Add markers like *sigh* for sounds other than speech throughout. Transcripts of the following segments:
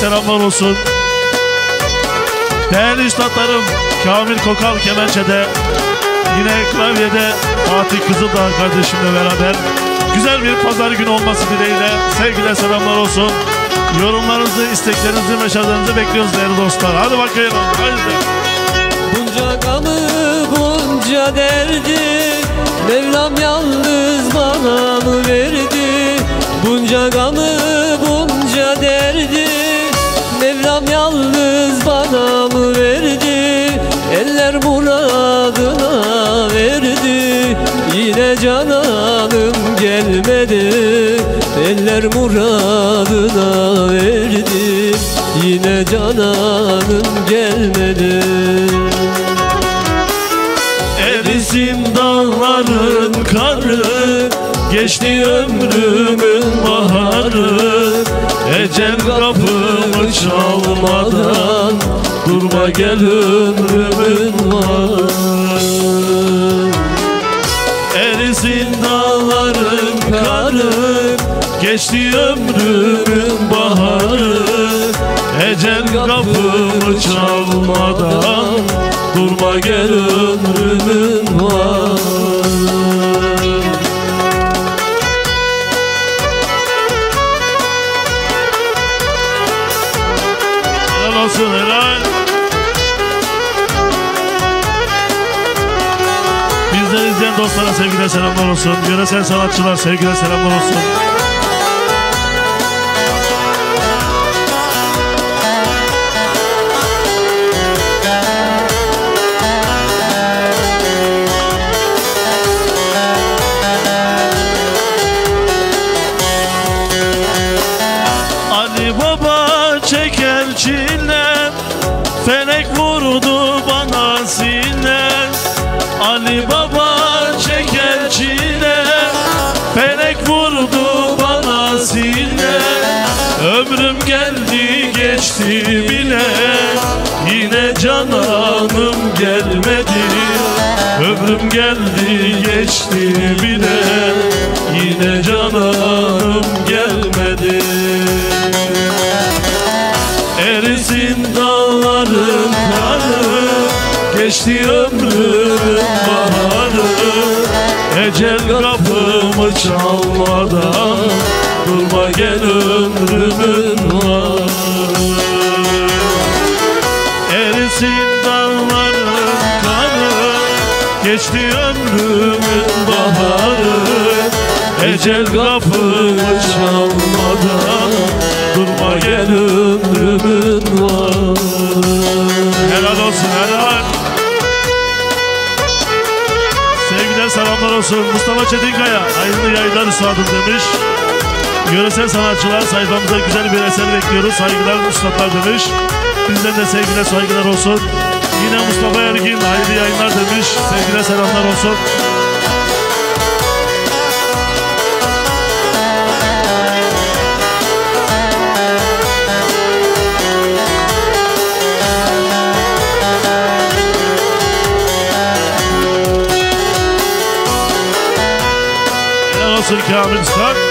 selamlar olsun. Değerli üstadlarım Kamil Kokal Kemençe'de yine klavyede Fatih Kızıldağ kardeşimle beraber güzel bir pazar günü olması dileğiyle sevgiler selamlar olsun. Yorumlarınızı, isteklerinizi, meşalelerinizi bekliyoruz değerli dostlar. Hadi bakayım. Haydi. Bunca gamı, bunca derdi Mevlam yalnız bana mı verdi? Bunca gamı, Yine cananım gelmedi Eller muradına verdi. Yine cananım gelmedi. Erisin dağların karı Geçti ömrümün baharı. Ecel kapımı çalmadan Durma gel ömrümün var Geçti ömrümün baharı. Ecel kapımı çalmadan Durma gel ömrümün var Helal olsun Bizden izleyen dostlara sevgiler selamlar olsun. Yöresel sanatçılar sevgiler selamlar olsun Ömrüm geldi geçti bile Yine cananım gelmedi. Erisin dağların karı Geçti ömrümün baharı. Ecel kapımı çalmadan Durma gel ömrümün Ecel kapımı çalmadan Durma gel ömrümün var. Helal olsun helal. Sevgiler selamlar olsun. Mustafa Çetinkaya Hayırlı yayınlar üstadım demiş. Yöresel sanatçılar sayfamıza güzel bir eser bekliyoruz. Saygılar üstadlar demiş. Bizden de sevgiler saygılar olsun. Yine Mustafa Ergin hayırlı yayınlar demiş. Sevgiler selamlar olsun Helal olsun Kamil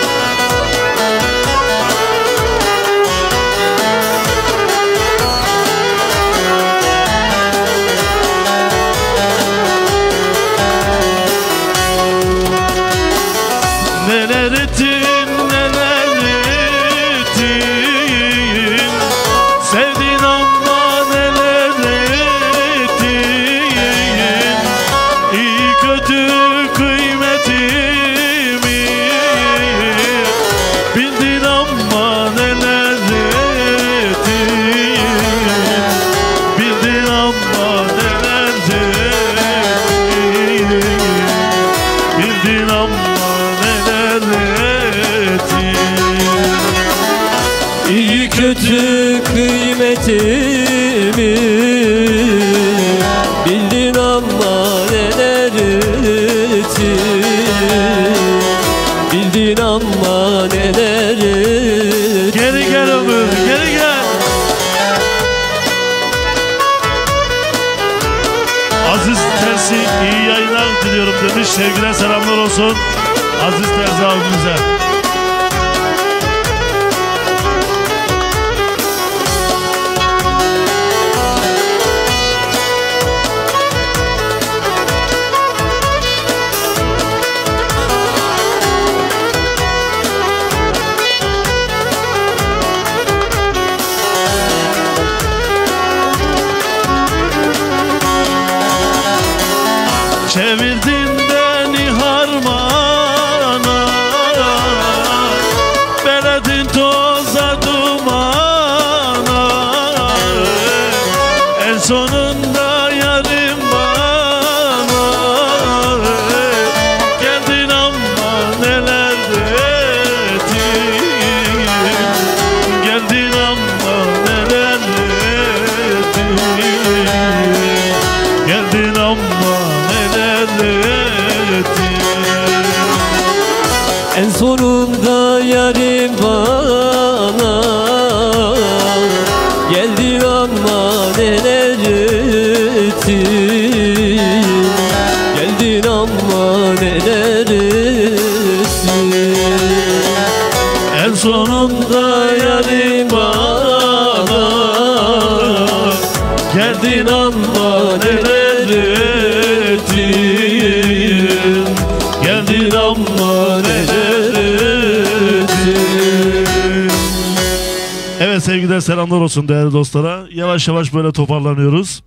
selamlar olsun değerli dostlara. Yavaş yavaş böyle toparlanıyoruz.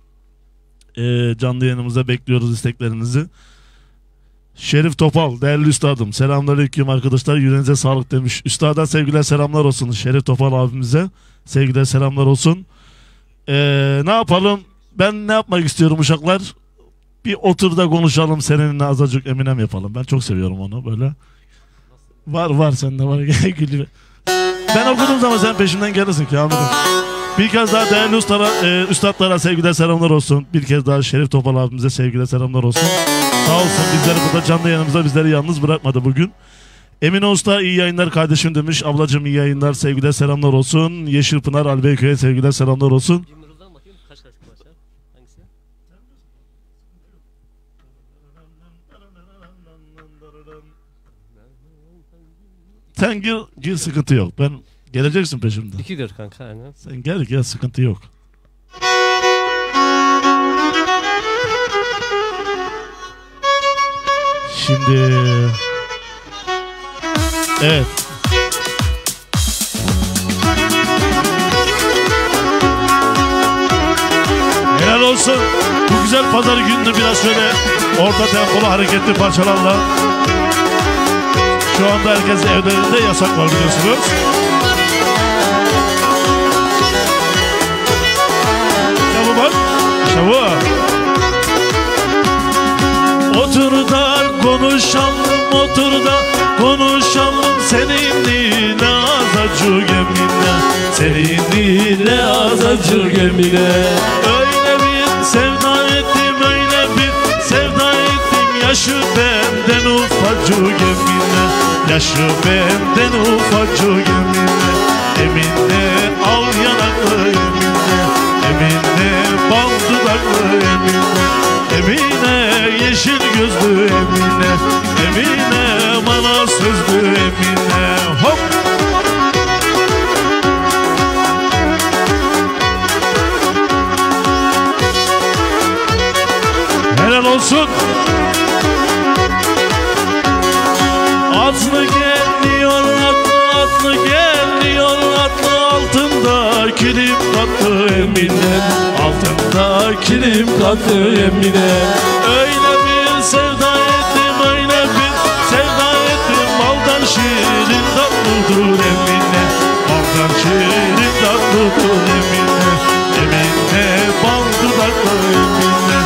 Ee, canlı yayınımıza bekliyoruz isteklerinizi. Şerif Topal, değerli üstadım. Selamünaleyküm arkadaşlar. Yüreğinize sağlık demiş. Üstada sevgiler selamlar olsun. Şerif Topal abimize. Sevgiler selamlar olsun. Ee, ne yapalım? Ben ne yapmak istiyorum uşaklar? Bir otur da konuşalım seninle azıcık Eminem yapalım. Ben çok seviyorum onu böyle. Var var sende var. *laughs* Gel gülü. Ben okuduğum zaman sen peşimden gelirsin ki amirim. Bir kez daha değerli ustara, e, üstadlara sevgiler selamlar olsun. Bir kez daha Şerif Topal abimize sevgiler selamlar olsun. Sağ olsun bizleri burada canlı yayınımızda bizleri yalnız bırakmadı bugün. Emine Usta iyi yayınlar kardeşim demiş. Ablacım iyi yayınlar sevgiler selamlar olsun. Yeşilpınar Albeyköy'e sevgiler selamlar olsun. Sen gir, gir sıkıntı yok. Ben geleceksin peşimden. 2-4 kanka aynen. Sen gel gel sıkıntı yok. Şimdi Evet. Helal olsun. Bu güzel pazar gününü biraz şöyle orta tempolu hareketli parçalarla şu anda herkes evlerinde yasak var biliyorsunuz. Bu bak. Bu. Otur da konuşalım, otur da konuşalım seninle azacık emine, seninle azacık emine. Öyle bir sevda ettim, yaşı benden ufacık emine, yaşı benden ufacık emine. Emine al yanaklı emine, emine bal dudaklı emine. Emine yeşil gözlü Emine. Emine bana sözlü Emine. Hop! Olsun atlı geliyor atlı altında kilim kattı Emine Altında kilim kattı Emine Öyle bir sevda ettim öyle bir sevda ettim. Maldan şirin tatlıdır Emine Maldan şirin tatlıdır Emine Emine bal dudaklı Emine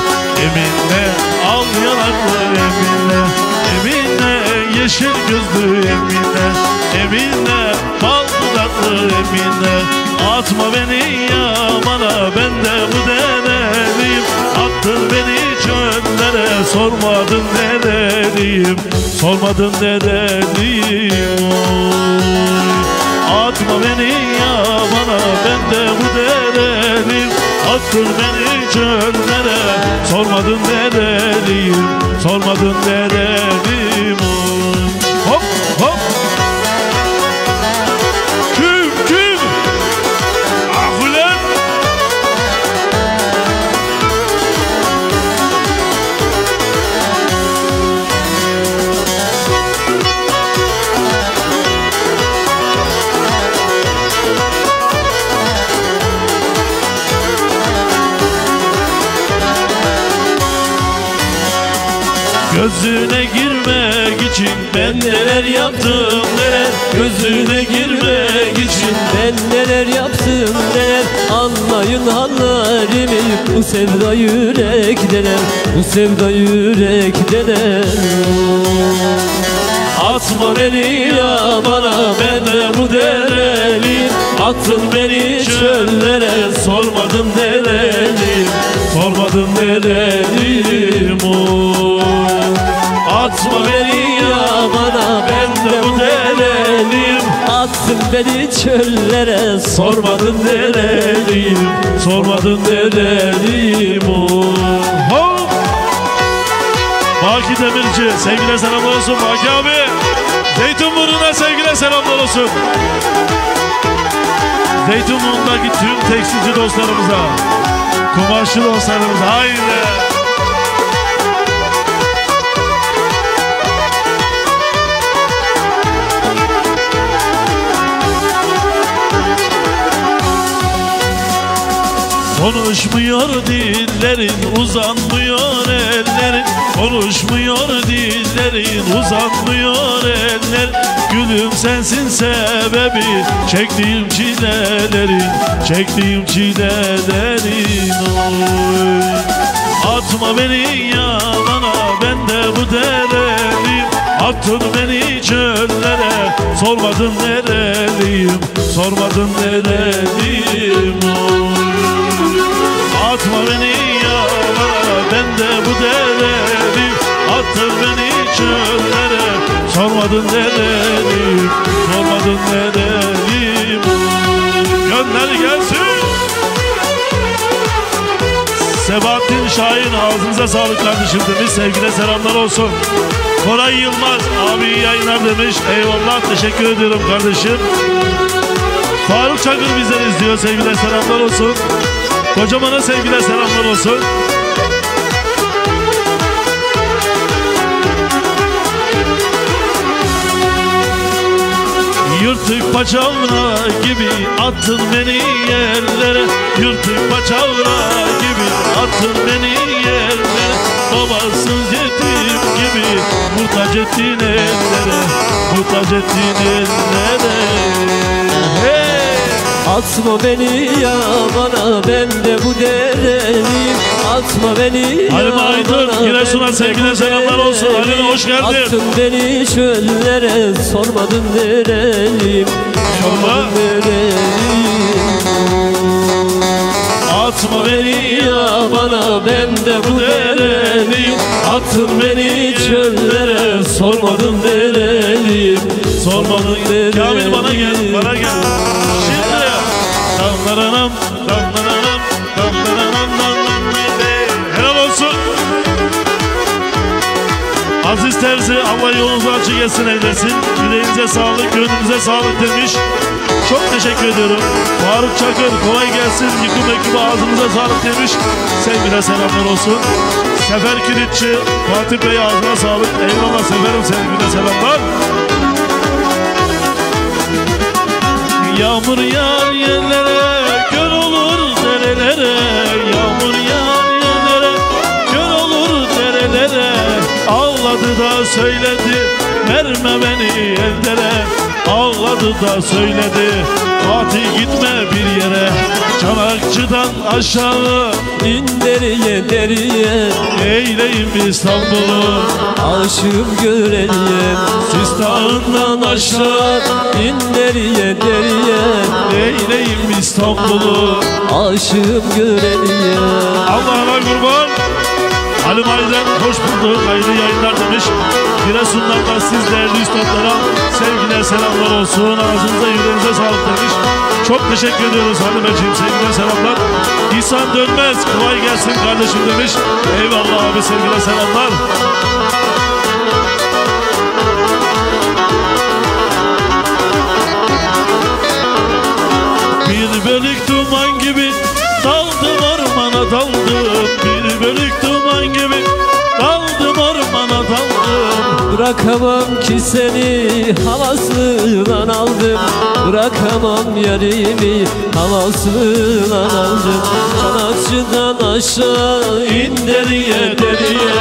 Emine al yanaklı Emine yeşil gözlü Emine Emine bal dudaklı Emine. Atma beni yamana ben de bu dereliyim Attın beni çöllere sormadın nereliyim Sormadın nereliyim oy. Atma beni yamana ben de bu dereliyim Attın beni çöllere sormadın nereliyim Sormadın nereliyim için Ben neler yaptım neler? Gözüne girmek için Ben neler yaptım neler? Anlayın hallerimi. Bu sevda yürekteler Bu sevda yürekteler Atma beni yabana ben de bu dereliyim Attın beni çöllere sormadın nereliyim Sormadın nereliyim oy? Atma beni yabana ben de bu dereliyim Attın beni çöllere Sormadın nereliyim Sormadın nereliyim oy? Hop! Baki Demirci sevgiler selamlar olsun. Baki abi Zeytinburnu'na sevgiler selamlar olsun. Zeytinburnu'ndaki tüm tekstilci dostlarımıza Kumaşçı dostlarımıza haydi. Konuşmuyor dillerin uzanmıyor ellerin. Konuşmuyor dillerin uzanmıyor eller Gülüm sensin sebebi çektiğim çilelerin Çektiğim çilelerin oy. Atma beni yalana ben de bu dereliyim. Attın beni çöllere sormadın nereliyim Sormadın nereliyim oy. Atma beni yara ben de bu dereli Attır beni çöllere sormadın nereliyim Sormadın nereliyim Gönder gelsin. Sebahattin Şahin ağzınıza sağlık kardeşim demiş. Sevgili selamlar olsun. Koray Yılmaz abi yayınlar demiş. Eyvallah teşekkür ediyorum kardeşim. Faruk Çakır bizleri izliyor. Sevgiler selamlar olsun. Kocamana sevgiler selamlar olsun. Yırtık paçavra gibi attın beni yerlere. Yırtık paçavra gibi attın beni yerlere. Babasız yetim gibi muhtaç ettin ellere. Muhtaç ettin ellere! Atma beni yabana ben de bu dereliyim Atma beni Halime Aydın, Giresun'a sevgiler, selamlar olsun. Dereliyim. hoş geldin. Attın beni çöllere sormadın nereliyim Sormadın nereliyim Atma beni Yabana ben de bu dereliyim Attın beni çöllere sormadın nereliyim Sormadın. Kamil bana gel, bana gel. Şimdi Helal olsun. Aziz Terzi Allah yolunuzu açık etsin eylesin. Yüreğinize sağlık, gönlünüze sağlık demiş. Çok teşekkür ediyorum. Faruk Çakır kolay gelsin. Yıkım ekibi ağzınıza sağlık demiş. Sevgiler selamlar olsun. Sefer Kilitçi Fatih Bey ağzına sağlık. Eyvallah severim sevgiler selamlar. Yağmur yağar yerlere, söyledi, verme beni ellere Ağladı da söyledi, Fatih gitme bir yere. Çanakçıdan aşağı İn deriye deriye. Eyleyim İstanbul'u. Aşığım göreyim Sistan'dan aşağı İn deriye deriye. Eyleyim İstanbul'u. Aşığım göreyim Allah'ına kurban. Halim Aydın hoş bulduk. Hayırlı yayınlar demiş. Giresun'dan da siz değerli üstadlara sevgiler selamlar olsun. Ağzınıza yüreğinize sağlık demiş. Çok teşekkür ediyoruz Halimeciğim. Sevgiler selamlar. İhsan Dönmez kolay gelsin kardeşim demiş. Eyvallah abi sevgiler selamlar. Bir bölük duman gibi daldım ormana daldım Bir bölük duman gibi daldım ormana daldım. Bırakamam ki seni havasından aldım. Bırakamam yarimi havasına aldım. Çanakçıdan aşağı in deriye deriye.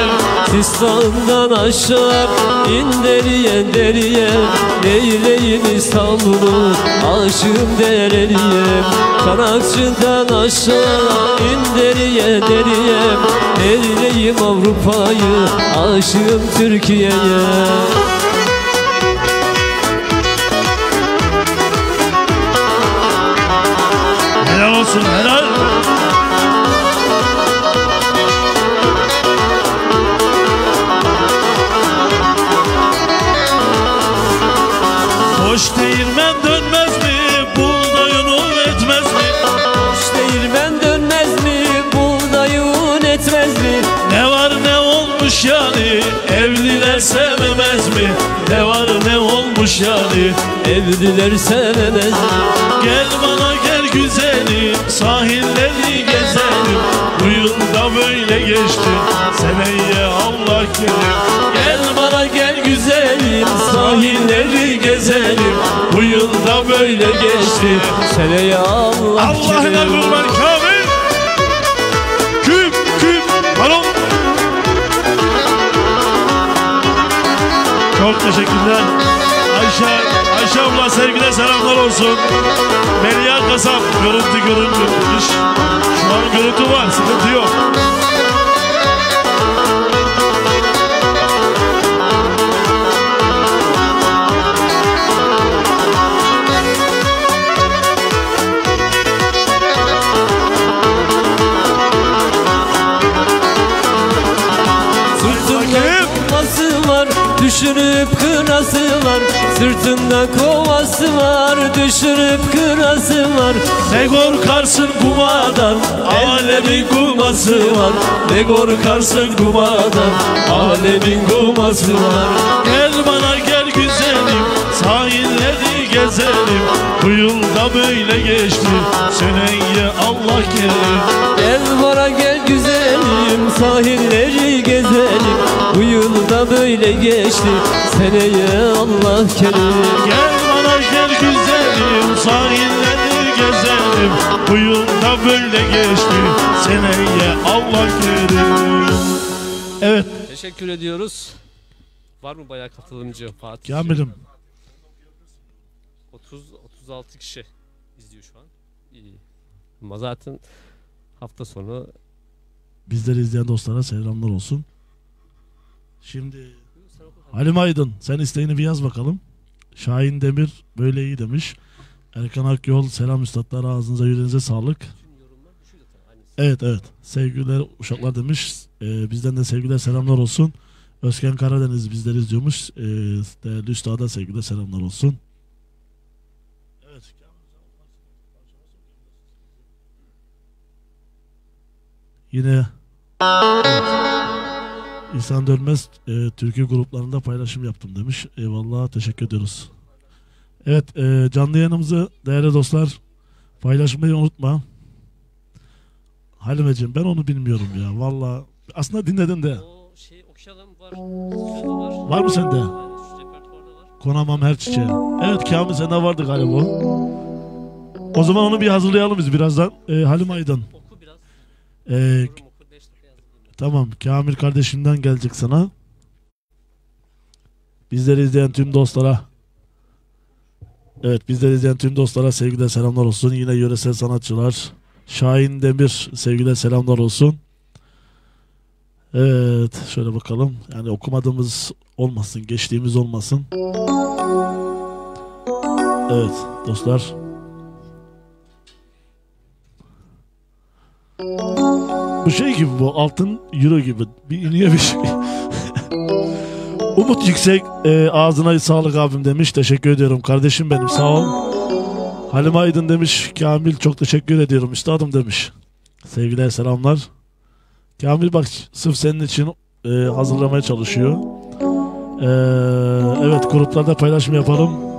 Sistan'dan aşağı in deriye deriye. Neyleyim İstanbul'u aşığım dereliyem Çanakçıdan aşağı in deriye deriye. Neyleyim Avrupa'yı aşığım Türkiye'ye. Helal olsun helal. Sevemez mi? Gel bana gel güzelim Sahilleri gezelim. Bu yılda böyle geçti. Seneye Allah kerim Gel bana gel güzelim Sahilleri gezelim. Bu yılda böyle geçti. Seneye Allah Allah'ına kerim. kurban Kamil. Küp küp Balon. Çok teşekkürler. Ayşe sevgiler selamlar olsun. Melia Kasap görüntü demiş. Şu an görüntü var sıkıntı yok Düşünüp kırası var Sırtında kovası var. Düşünüp kırası var Ne korkarsın kumadan? Alemin kuması var. Ne korkarsın kumadan? Alemin kuması var. Gel bana gel güzelim Sahilleri gezelim. Bu yılda böyle geçti Seneye Allah kerim Gel bana gel güzelim Sahilleri gezelim Bu yılda böyle geçti Seneye Allah kerim Gel bana gel güzelim Sahilleri gezelim Bu yılda böyle geçti Seneye Allah kerim Evet Teşekkür ediyoruz. Var mı bayağı katılımcı Fatih? Kamil'im 30 36 kişi izliyor şu an. İyi. Ama zaten hafta sonu Bizleri izleyen dostlara selamlar olsun. Şimdi Halim Aydın sen isteğini bir yaz bakalım. Şahin Demir böyle iyi demiş. Erkan Akyol selam üstadlar ağzınıza yüreğinize sağlık. Evet evet sevgiler uşaklar demiş. Ee, bizden de sevgiler selamlar olsun. Özken Karadeniz bizleri izliyormuş. Ee, değerli üstada sevgiler selamlar olsun. Yine İhsan Dönmez e, türkü gruplarında paylaşım yaptım demiş. Eyvallah teşekkür ediyoruz. Evet e, canlı yayınımızı değerli dostlar paylaşmayı unutma. Halimeciğim ben onu bilmiyorum ya valla. Aslında dinledin de. o şey okuyalım var. Var. Var mı sende? Konamam her çiçeğe. Evet Kamil sende vardı galiba o. O zaman onu bir hazırlayalım biz birazdan. E, Halim Aydın. Oku biraz. E, Yorum oku 5 dakika yazayım. Tamam Kamil kardeşimden gelecek sana. Bizleri izleyen tüm dostlara Evet bizleri izleyen tüm dostlara sevgiler selamlar olsun. Yine yöresel sanatçılar Şahin Demir sevgiler selamlar olsun. Evet şöyle bakalım. Yani okumadığımız olmasın, geçtiğimiz olmasın. Evet dostlar. Bu şey gibi bu altın euro gibi bir iniyor bir şey. *laughs* Umut Yüksek e, ağzına sağlık abim demiş. Teşekkür ediyorum kardeşim benim sağ ol. Halim Aydın demiş. Kamil çok teşekkür ediyorum üstadım demiş. Sevgiler selamlar. Kamil bak sırf senin için e, hazırlamaya çalışıyor. E, evet gruplarda paylaşım yapalım.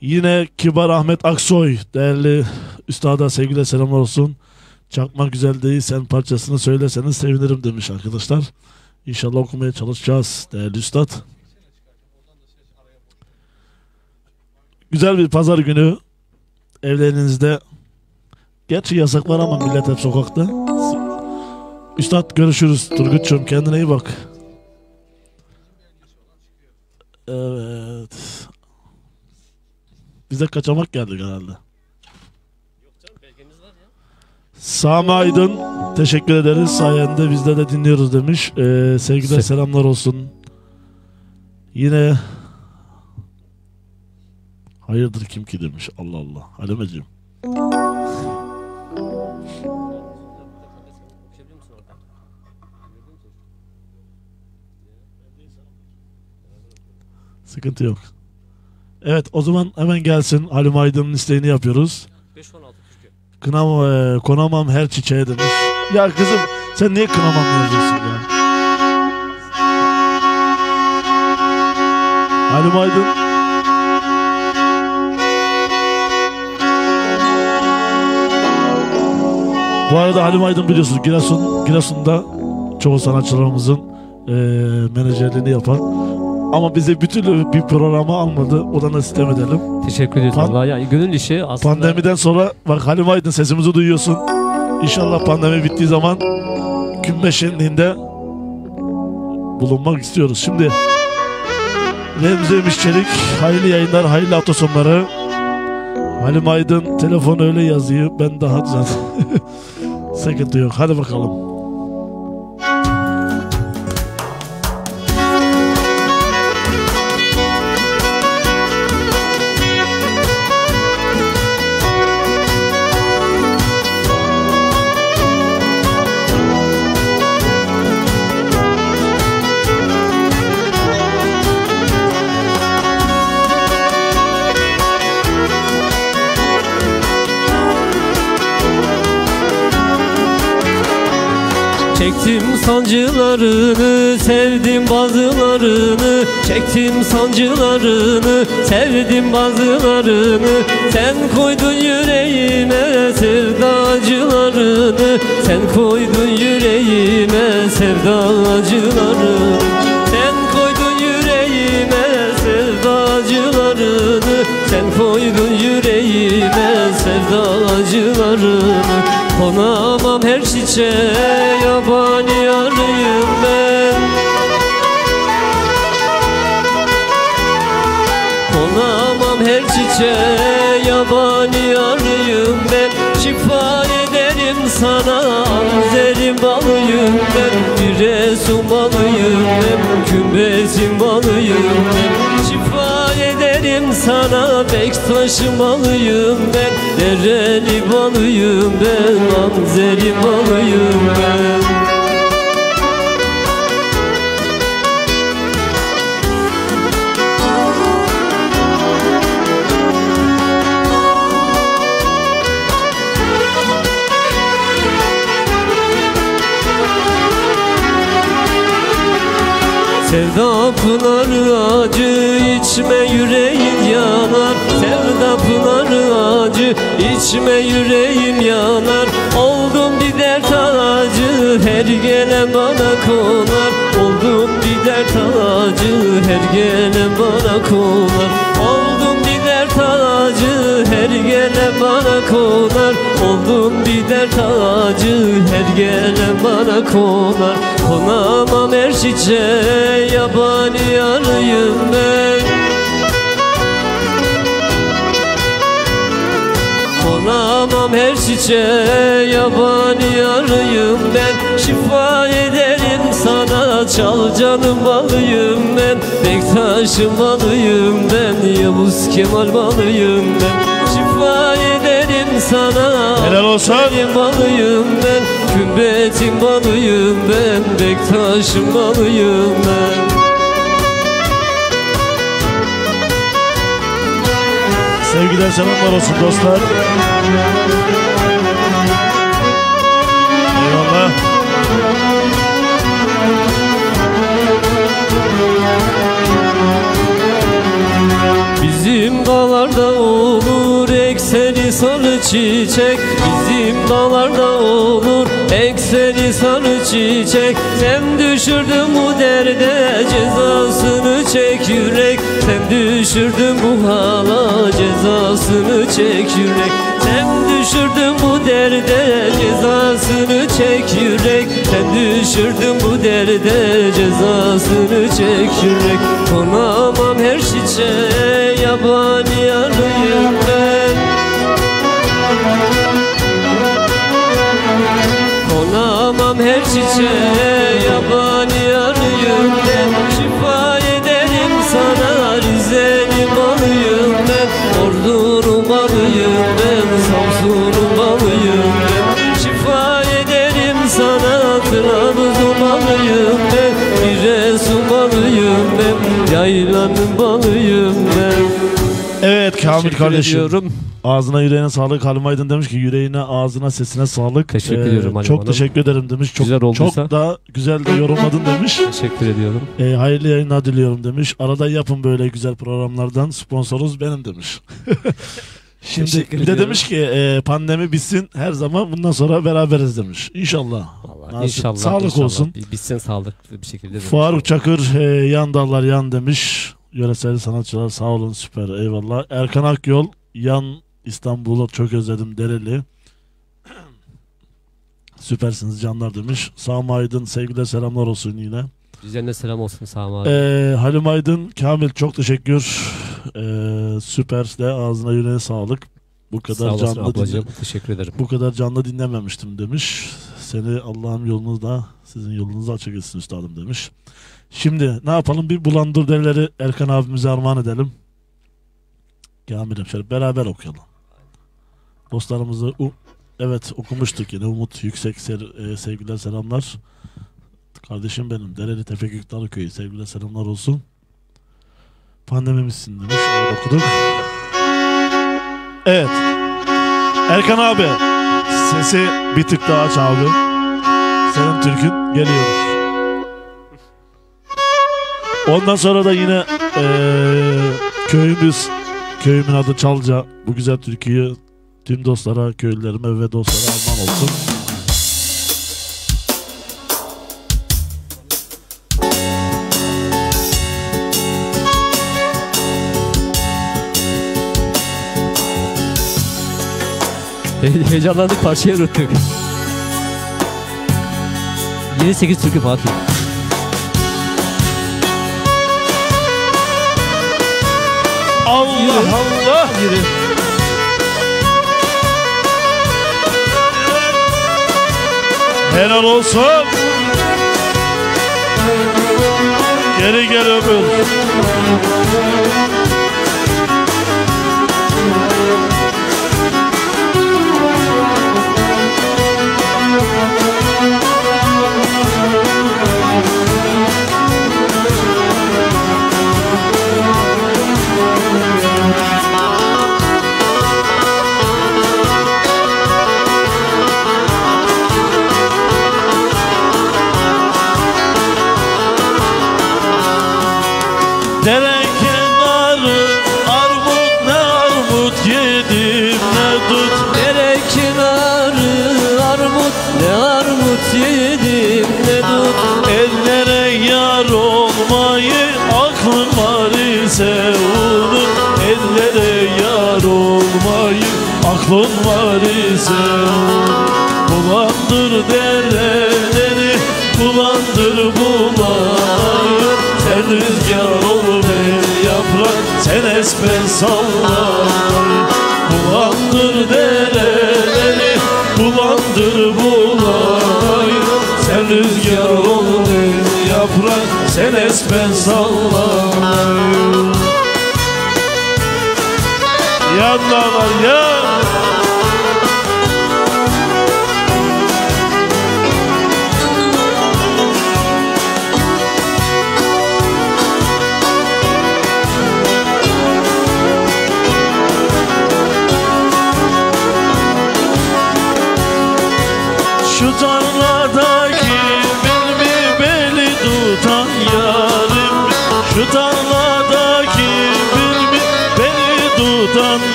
Yine Kibar Ahmet Aksoy değerli üstada sevgiler selamlar olsun. Çakma güzel değil sen parçasını söyleseniz sevinirim demiş arkadaşlar. İnşallah okumaya çalışacağız değerli üstad. Güzel bir pazar günü evlerinizde. Gerçi yasak var ama millet hep sokakta. Üstad görüşürüz Turgut'cum kendine iyi bak. Evet. Bize kaçamak geldi herhalde. Sami Aydın teşekkür ederiz. Sayende bizde de dinliyoruz demiş. Ee, sevgiler Se- selamlar olsun. Yine hayırdır kim ki demiş. Allah Allah. Halimeciğim. Sıkıntı yok. Evet o zaman hemen gelsin. Halim Aydın'ın isteğini yapıyoruz. 5-16 Türkiye. E, konamam her çiçeğe demiş. Ya kızım sen niye kınamam yazıyorsun ya? Halim Aydın. Bu arada Halim Aydın biliyorsunuz Giresun, Giresun'da çoğu sanatçılarımızın e, menajerliğini yapan ama bize bir türlü bir programa almadı. O da nasip edelim. Teşekkür ediyoruz Pan- vallahi. Yani gönül işi aslında. Pandemiden sonra bak Halim Aydın sesimizi duyuyorsun. İnşallah pandemi bittiği zaman kümme şenliğinde bulunmak istiyoruz. Şimdi Remzi Emiş Çelik hayırlı yayınlar, hayırlı hafta sonları. Halim Aydın telefon öyle yazıyor. Ben daha zaten *laughs* sıkıntı yok. Hadi bakalım. Çektim sancılarını, sevdim bazılarını. Çektim sancılarını, sevdim bazılarını. Sen koydun yüreğime sevdacılarını. Sen koydun yüreğime sevdacılarını. Sen sevdacılarını Sen koydun yüreğime sevdacılarını Konamam her çiçeğe yabani yarıyım ben. Konamam her çiçeğe yabani yarıyım ben. Şifa ederim sana Amzerim balıyım ben. Giresun balıyım ben Kümbesin balıyım ben. Şifa ederim sana Bektaş'ım balıyım ben Dereli balıyım ben Amzerim balıyım ben. Sevda pınarı acı içme yüreğim yanar. Sevda pınarı acı. İçme yüreğim yanar. Oldum bir dert acı her gelen bana konar. Oldum bir dert acı her gelen bana konar. Oldum bir dert acı her gelen bana konar. Oldum bir dert acı her gelen bana konar. Konamam her çiçeğe yabani yarıyım ben Konamam her çiçeğe yabani yarıyım ben. Şifa ederim sana çal canım balıyım ben. Bektaş'ım balıyım ben Yavuz Kemal balıyım ben. Şifa ederim sana Helal olsun. Benim balıyım ben. Kümbetin balıyım ben Bektaş'ım balıyım ben Sevgiler selamlar olsun dostlar. Eyvallah. Bizim dağlarda olur ekseni sarı çiçek Bizim dağlarda olur ekseni sarı çiçek Sen düşürdün bu derde cezasını çek yürek. Sen düşürdün bu hala cezasını çek yürek. Sen düşürdün bu derde cezasını çek yürek. Sen düşürdün bu derde cezasını çek yürek. Konamam her çiçeğe yabani yarıyım ben her çiçeğe yabani yarıyım ben Şifa ederim sana Rize'nin balıyım ben. Ordu'nun balıyım ben Samsun'un balıyım ben. Şifa ederim sana Trabzon balıyım ben. Giresun balıyım ben Yaylanın balıyım ben. Evet Kamil Teşekkür kardeşim. ediyorum. Ağzına yüreğine sağlık. Halim Aydın demiş ki yüreğine ağzına sesine sağlık. Ee, Teşekkür ediyorum Halim Çok Hanım. teşekkür ederim demiş. Çok, Güzel olduysa. Çok da güzel de yorumladın demiş. Teşekkür ediyorum. Ee, hayırlı yayınlar diliyorum demiş. Arada yapın böyle güzel programlardan. Sponsoruz benim demiş. *laughs* Şimdi Teşekkür bir de ediyorum. demiş ki e, pandemi bitsin her zaman bundan sonra beraberiz demiş. İnşallah. Vallahi Nasip. inşallah. Sağlık inşallah. olsun. Bitsin sağlıklı bir şekilde. demiş. Faruk Çakır e, yan dallar yan demiş. Yöresel sanatçılar sağ olun süper eyvallah. Erkan Akyol yan İstanbul'u çok özledim Dereli. *clears throat* Süpersiniz canlar demiş. Sami Aydın sevgiler selamlar olsun yine. De selam olsun Sami abi. Ee, Halim Aydın Kamil çok teşekkür. Ee, süper de ağzına yüreğine sağlık. Bu Sağ kadar olasın canlı dinle- ablacığım. Teşekkür ederim. bu kadar canlı dinlememiştim demiş. Seni Allah'ın yolunuzda sizin yolunuzu açık etsin üstadım demiş. Şimdi ne yapalım bir bulandır derleri Erkan abimize armağan edelim. Kamil'im şöyle beraber okuyalım. Dostlarımızı evet okumuştuk yine Umut Yüksek ser- e, sevgiler selamlar. Kardeşim benim Dereli Tepegük Darıköy'ü sevgiler selamlar olsun. Pandemimizsin demiş okuduk. Evet. Erkan abi sesi bir tık daha abi. Senin türkün geliyor. Ondan sonra da yine eee köyümüz, köyümün adı Çalca. Bu güzel türküyü tüm dostlara, köylülerime ve dostlara armağan olsun. He- Heyecanlandık parçayı unuttuk. 7-8 türkü Fatih. Allah Allah! Yürü. Helal olsun! Geri gel ömür. Aklın var ise Bulandır dereleri bulandır bulayı Sen rüzgar ol ben yaprak sen es ben sallayı Bulandır dereleri bulandır bulayı Sen rüzgar ol ben yaprak sen es ben sallayı Yanlarlar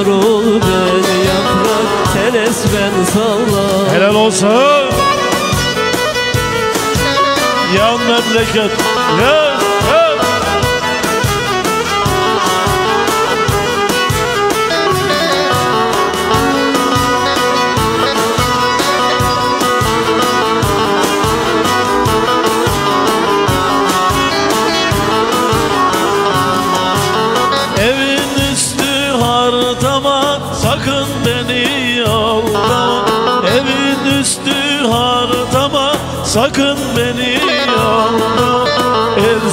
Rüzgar ol ben yaprak sen es sallayım Helal olsun. Yan memleket. Ya,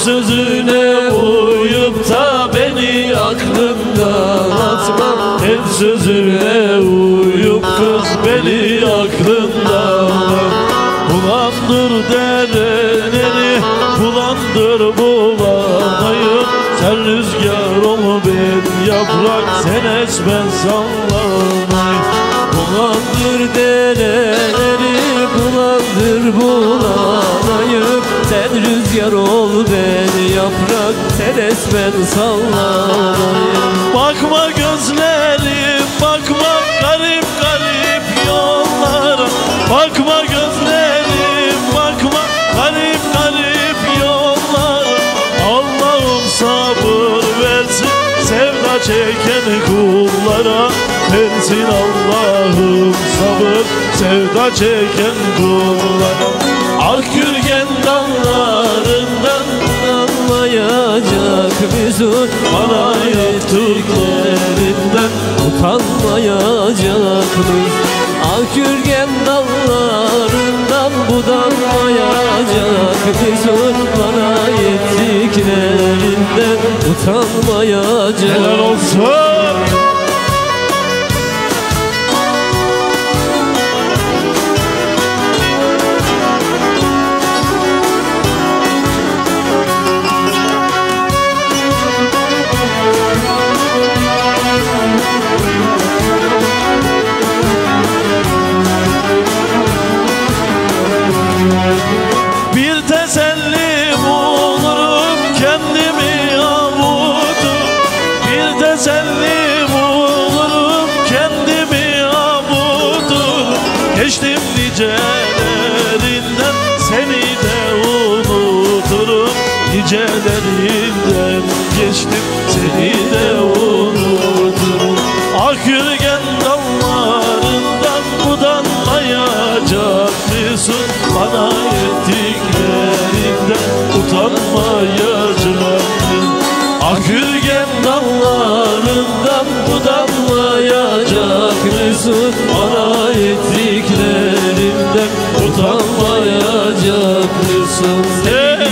sözüne uyup da beni aklından atma. El sözüne uyup kız beni aklından atma. Bulandır dereleri Bulandır bulanayım Sen rüzgar ol ben yaprak Sen es ben sallanayım Rüzgar ol ben yaprak sen es ben sallayayım Bakma gözlerim bakma garip garip yollara Bakma gözlerim bakma garip garip yollara Allah'ım sabır versin sevda çeken kullara. Versin Allah'ım sabır sevda çeken kullara. Ak yürgen dallarından Müzun bana ettiklerinden Utanmayacak mıyız Akürgen dallarından budanmayacak müzun bana ettiklerinden Utanmayacak helal olsun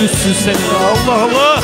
yüzsüz seni Allah Allah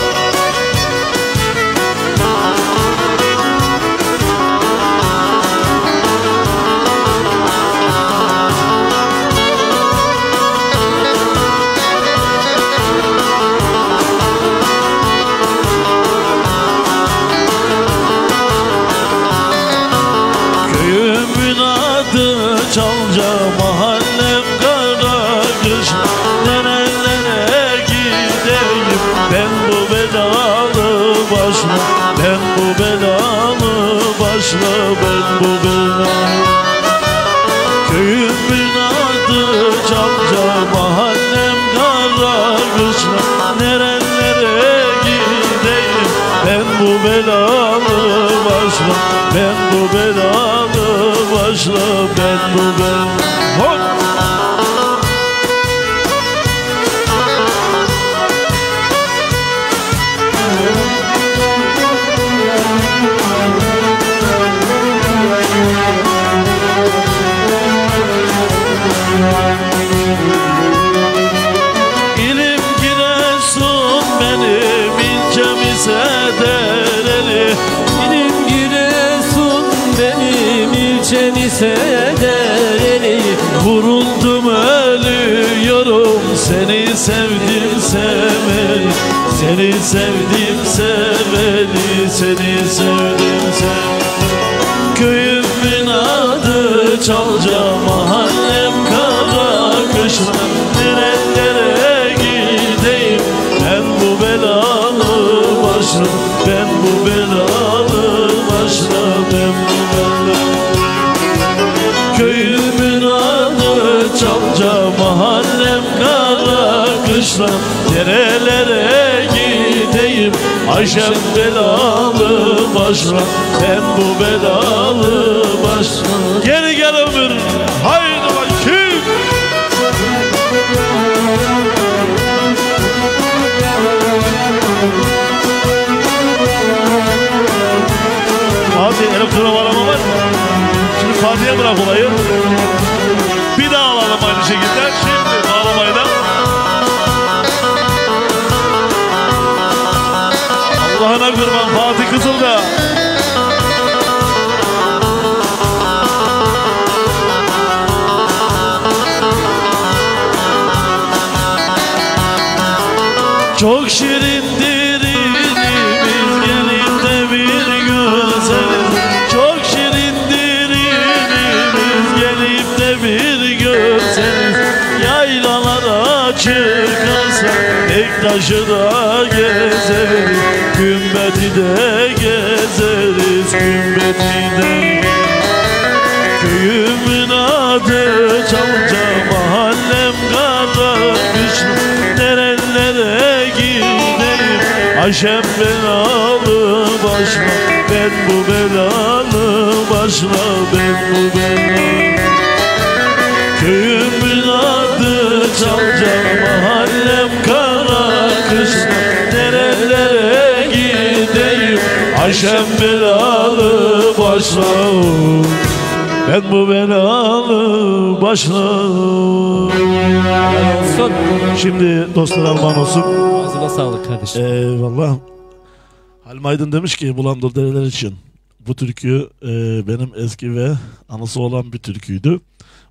belalı başla ben bu belalı Seni sevdim sevmeli seni sevdim sevmeli Köyümün adı Çalca Ayşem belalı başla Ben bu belalı başla Geri gel ömür Haydi bakayım Fatih elektron arama var mı? Şimdi Fatih'e bırak olayı. Bir daha alalım aynı şekilde. Şimdi çıkarsak tek taşı da gezeriz Gümbeti de gezeriz gümbeti de. Köyümün adı Çalca mahallem Karagüşlü Nerelere gideyim? Ayşem belalı başla Ben bu belalı başla Ben bu belalı. Köyümün adı Çalca mahallem Ayşem belalı başla ben bu belalı başla Olsun. Şimdi dostlar Alman olsun. Ağzına sağlık kardeşim. Eyvallah. Halim Aydın demiş ki Bulandır Dereler için. Bu türkü e, benim eski ve anısı olan bir türküydü.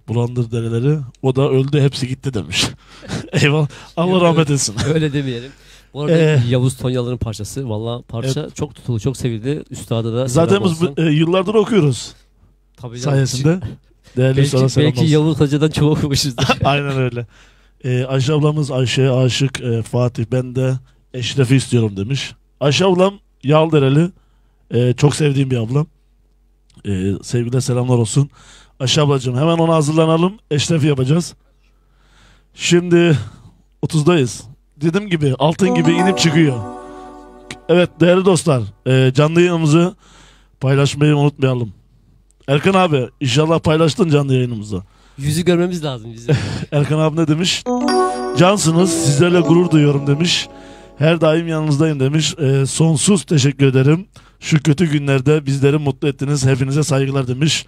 Bulandır Dereleri. O da öldü hepsi gitti demiş. *laughs* Eyvallah. Allah rahmet etsin. Öyle demeyelim. Bu arada Ee, Yavuz Tonyalı'nın parçası. Valla parça çok tutulu, çok sevildi. Üstada da Zaten biz olsun. bu- e, yıllardır okuyoruz Tabii canım. sayesinde Değerli Belki, sana selam belki olsun. Yavuz Hoca'dan çok okumuşuzdur. *laughs* Aynen öyle. Ee, Ayşe ablamız Ayşe'ye aşık e, Fatih ben de Eşref'i istiyorum demiş. Ayşe ablam Yaldereli. E, çok sevdiğim bir ablam. E, sevgiler selamlar olsun. Ayşe ablacığım hemen ona hazırlanalım. Eşref'i yapacağız. Şimdi 30'dayız. Dediğim gibi altın gibi inip çıkıyor. Evet değerli dostlar e, canlı yayınımızı paylaşmayı unutmayalım. Erkan abi inşallah paylaştın canlı yayınımızı. Yüzü görmemiz lazım bizim. *laughs* Erkan abi ne demiş? Cansınız sizlerle gurur duyuyorum demiş. Her daim yanınızdayım demiş. Ee, sonsuz teşekkür ederim. Şu kötü günlerde bizleri mutlu ettiniz. Hepinize saygılar demiş.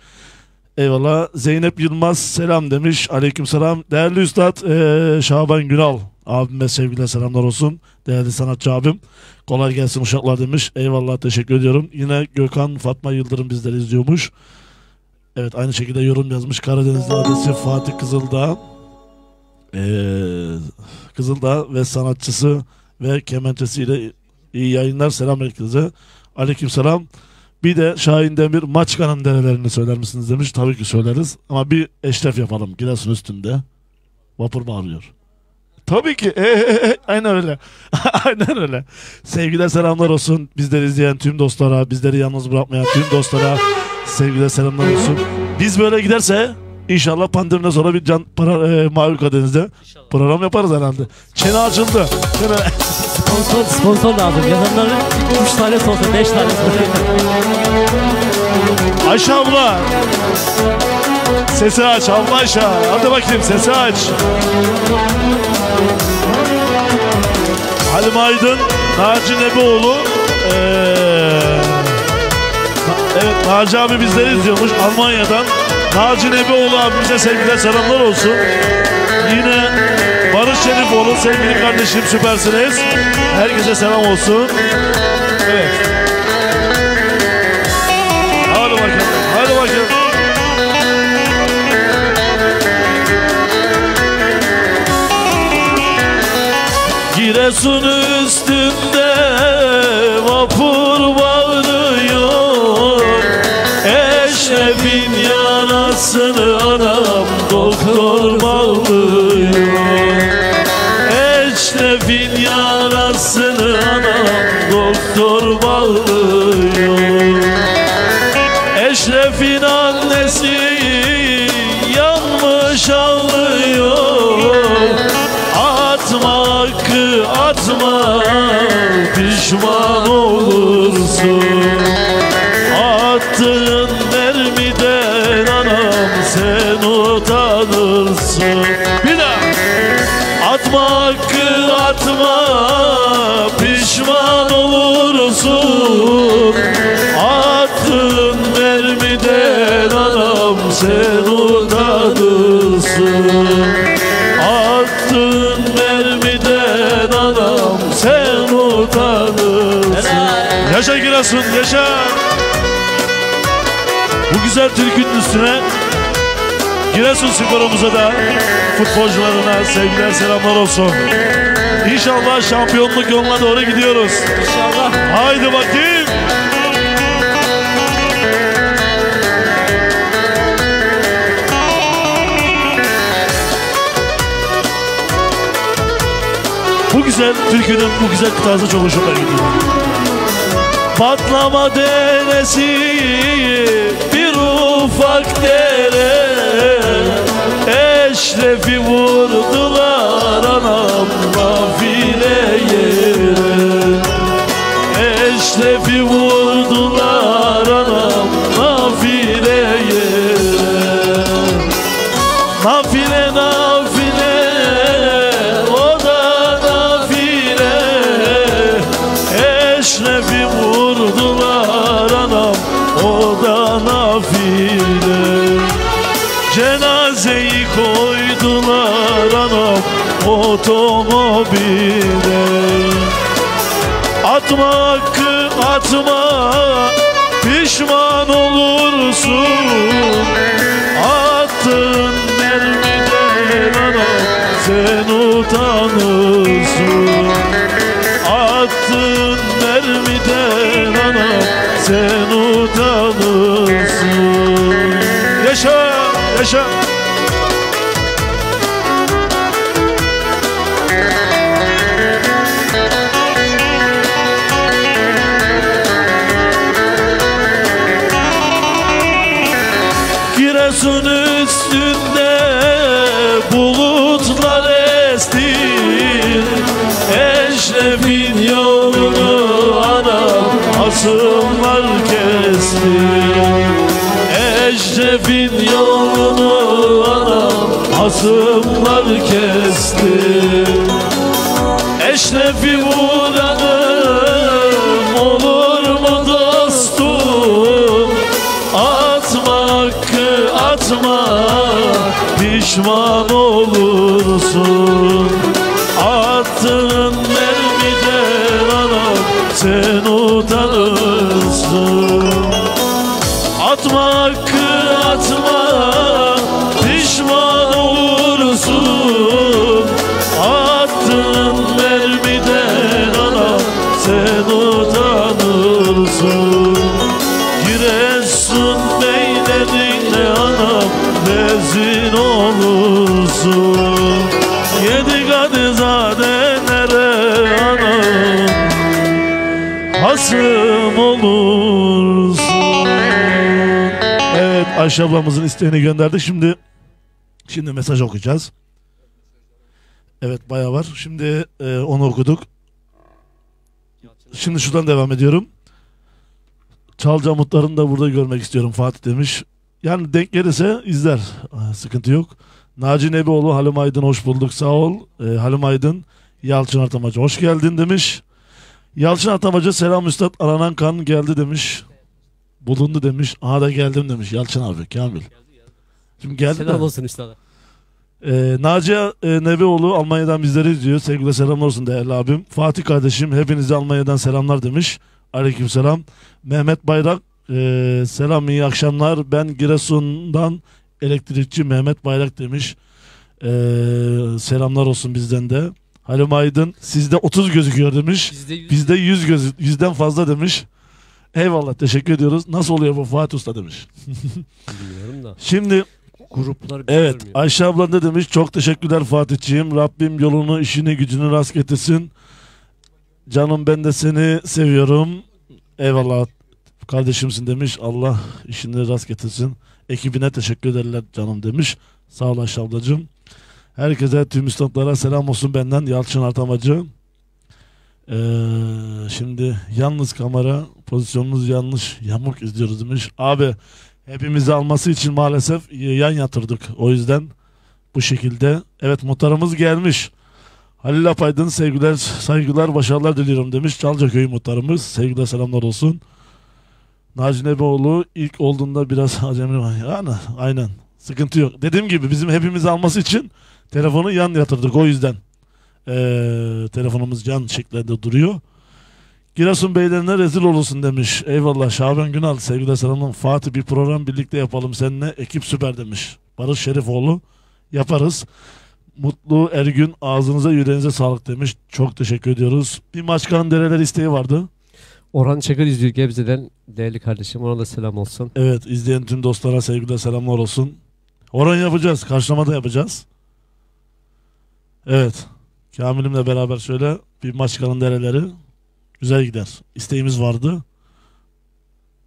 Eyvallah. Zeynep Yılmaz selam demiş. Aleyküm selam. Değerli Üstad ee, Şaban Günal. Abime sevgiler selamlar olsun. Değerli sanatçı abim. Kolay gelsin uşaklar demiş. Eyvallah teşekkür ediyorum. Yine Gökhan Fatma Yıldırım bizleri izliyormuş. Evet aynı şekilde yorum yazmış. Karadenizli adresi Fatih Kızıldağ. Ee, Kızıldağ ve sanatçısı ve kemençesiyle iyi yayınlar. Selam herkese. Aleyküm selam. Bir de Şahin Demir Maçka'nın derelerini söyler misiniz demiş. Tabii ki söyleriz. Ama bir eşref yapalım. Giresun üstünde. Vapur bağırıyor. Tabii ki. Ee, e, e, aynen öyle. *laughs* aynen öyle. Sevgiler selamlar olsun. Bizleri izleyen tüm dostlara, bizleri yalnız bırakmayan tüm dostlara sevgiler selamlar olsun. Biz böyle giderse inşallah pandemiden sonra bir can para, e, Mavi Karadeniz'de program yaparız herhalde. Çene açıldı. Çene... *laughs* sponsor, sponsor lazım. Yazanların 3 tane sponsor, 5 tane sponsor. Ayşe abla. Sesi aç abla Ayşe. Hadi bakayım sesi aç. Halim Aydın, Naci Nebioğlu. Ee, evet Naci abi bizleri izliyormuş Almanya'dan. Naci Nebioğlu abimize sevgiler selamlar olsun. Yine Şerifoğlu sevgili kardeşim süpersiniz. Herkese selam olsun. Evet. Hadi bakalım. Hadi bakalım. Giresun güzel türkünün üstüne Giresun sporumuza da futbolcularına sevgiler selamlar olsun. İnşallah şampiyonluk yoluna doğru gidiyoruz. İnşallah. Haydi bakayım. Bu güzel türkünün bu güzel kıtası çok hoşuma gidiyor. Patlama denesi ufak dere Eşrefi vurdular anam nafile yere. Eşrefi vurdular anam otomobile Atma hakkı atma. Pişman olursun. Attın mermiden anam sen utanırsın. Attın mermiden anam sen utanırsın. Yaşa yaşa asımlar kesti. Eşref'in yolunu anam asımlar kesti. Eşref'i vuranım olur mu dostum? Atma hakkı atma pişman olursun hasım olursun Evet Ayşe ablamızın isteğini gönderdik. Şimdi şimdi mesaj okuyacağız. Evet bayağı var. Şimdi e, onu okuduk. Şimdi şuradan devam ediyorum. Çalcamutlarını da burada görmek istiyorum Fatih demiş. Yani denk gelirse izler. Sıkıntı yok. Naci Nebioğlu Halim Aydın hoş bulduk sağ ol. Ee, Halim Aydın Yalçın Atamacı hoş geldin demiş. Yalçın Atamacı selam üstad aranan kan geldi demiş. Bulundu demiş. Aha da geldim demiş Yalçın abi Kamil. Şimdi geldi de. Selam olsun üstada. Ee, Naci e, Nebioğlu Almanya'dan bizleri izliyor. Sevgili selamlar olsun değerli abim. Fatih kardeşim hepinize Almanya'dan selamlar demiş. Aleyküm selam. Mehmet Bayrak e, selam iyi akşamlar. Ben Giresun'dan elektrikçi Mehmet Bayrak demiş. E, selamlar olsun bizden de. Halim Aydın sizde 30 gözüküyor demiş. Bizde yüz Bizde 100 göz, yüzden fazla demiş. Eyvallah teşekkür ediyoruz. Nasıl oluyor bu Fatih Usta demiş. *laughs* bilmiyorum da. Şimdi Gruplar Evet görmüyor. Ayşe abla ne demiş? Çok teşekkürler Fatihciğim. Rabbim yolunu, işini, gücünü rast getirsin. Canım ben de seni seviyorum. Eyvallah kardeşimsin demiş. Allah işini rast getirsin. Ekibine teşekkür ederler canım demiş. Sağ ol Ayşe ablacığım. Herkese tüm üstadlara selam olsun benden Yalçın Artamacı. Ee, şimdi yalnız kamera pozisyonunuz yanlış yamuk izliyoruz demiş. Abi hepimizi alması için maalesef yan yatırdık. O yüzden bu şekilde. Evet muhtarımız gelmiş. Halil Apaydın sevgiler, saygılar, başarılar diliyorum demiş. Çalcaköy muhtarımız. Sevgiler selamlar olsun. Naci Nebioğlu ilk olduğunda biraz acemi var. Yani aynen. Sıkıntı yok. Dediğim gibi bizim hepimizi alması için telefonu yan yatırdık. O yüzden ee, telefonumuz yan şeklinde duruyor. Giresun beylerine rezil olursun demiş. Eyvallah Şaban Günal sevgiler selamlar. Fatih bir program birlikte yapalım seninle. Ekip süper demiş. Barış Şerifoğlu yaparız. Mutlu Ergün ağzınıza yüreğinize sağlık demiş. Çok teşekkür ediyoruz. Bir maçkanın dereler isteği vardı. Orhan Çakır izliyor Gebze'den. Değerli kardeşim ona da selam olsun. Evet izleyen tüm dostlara sevgiler selamlar olsun. Oran yapacağız. Karşılamada yapacağız. Evet. Kamil'imle beraber şöyle bir maçkanın dereleri güzel gider. İsteğimiz vardı.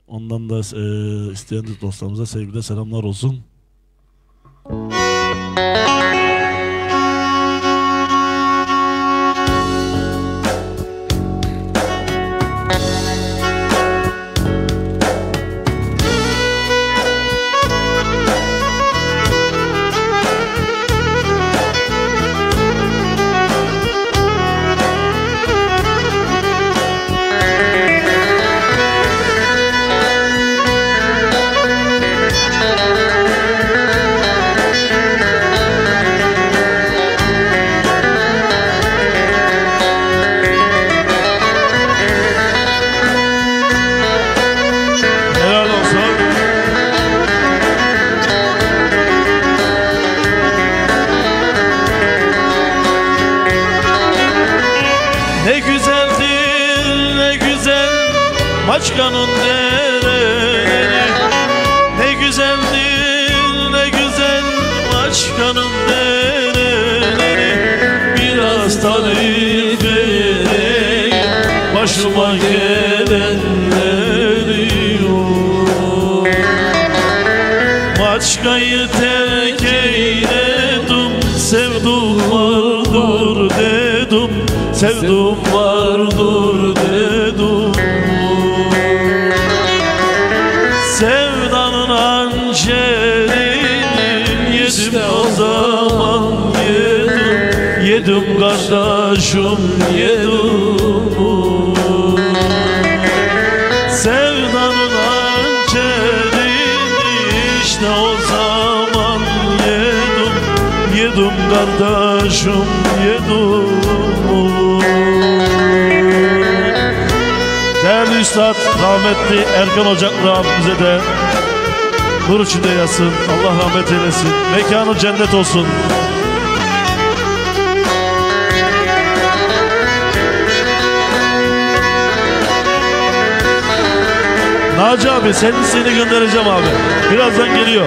Ondan da e, isteyen dostlarımıza sevgiler selamlar olsun. Sevdum vardır dedim Sevdanın hançerini Yedim o zaman yedim. Yedim kardeşim yedim. Sevdanın hançerini işte o zaman yedim. Yedim kardeşim yedim Üstad rahmetli Erkan Ocaklı abimize de nur içinde yatsın. Allah rahmet eylesin. Mekanı cennet olsun. Naci abi senin seni göndereceğim abi. Birazdan geliyor.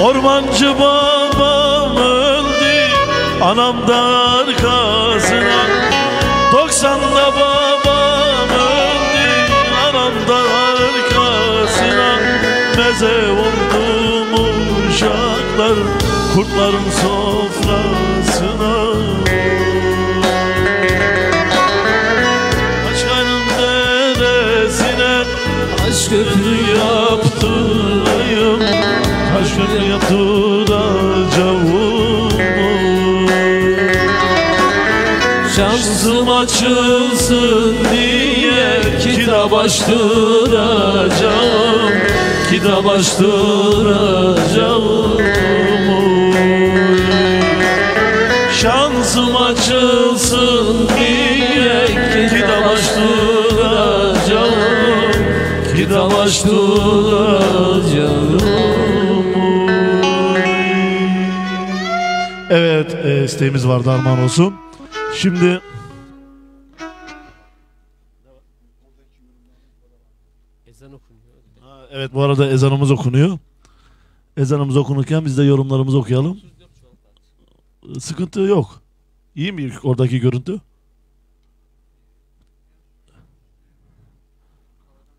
Ormancı öldü Anam da arkasına Doksanda babam öldü. Anam da arkasına Meze oldum uşaklar Kurtların sofrasına. Başkanın deresine Aşk köprü açılsın diye kitap açtıracağım. Kitap açtıracağım. Şansım açılsın diye kitap açtıracağım. Kitap açtıracağım. Evet e, isteğimiz vardı armağan olsun. Şimdi evet bu arada ezanımız okunuyor. Ezanımız okunurken biz de yorumlarımızı okuyalım. Sıkıntı yok. İyi mi oradaki görüntü?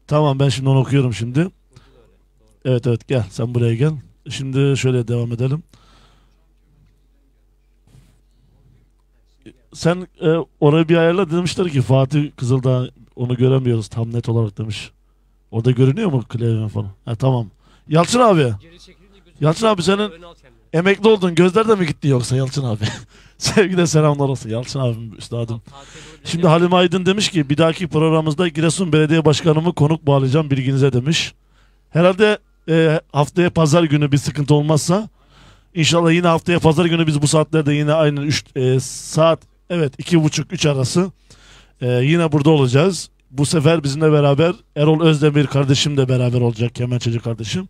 Tamam ben şimdi onu okuyorum şimdi. Evet evet gel sen buraya gel. Şimdi şöyle devam edelim. sen e, orayı bir ayarla demişler ki Fatih Kızıldağ onu göremiyoruz tam net olarak demiş. Orada görünüyor mu klavye falan? Ha tamam. Yalçın abi Yalçın abi senin- emekli oldun gözler de mi gitti yoksa Yalçın abi? *laughs* Sevgili selamlar olsun Yalçın abim üstadım. Şimdi. Halim Aydın demiş ki bir dahaki programımızda Giresun Belediye Başkanımı konuk bağlayacağım bilginize demiş. Herhalde e, haftaya pazar günü bir sıkıntı olmazsa inşallah yine haftaya pazar günü biz bu saatlerde yine aynı 3 saat evet iki buçuk üç arası e, yine burada olacağız. Bu sefer bizimle beraber Erol Özdemir kardeşim de beraber olacak kemençeci kardeşim.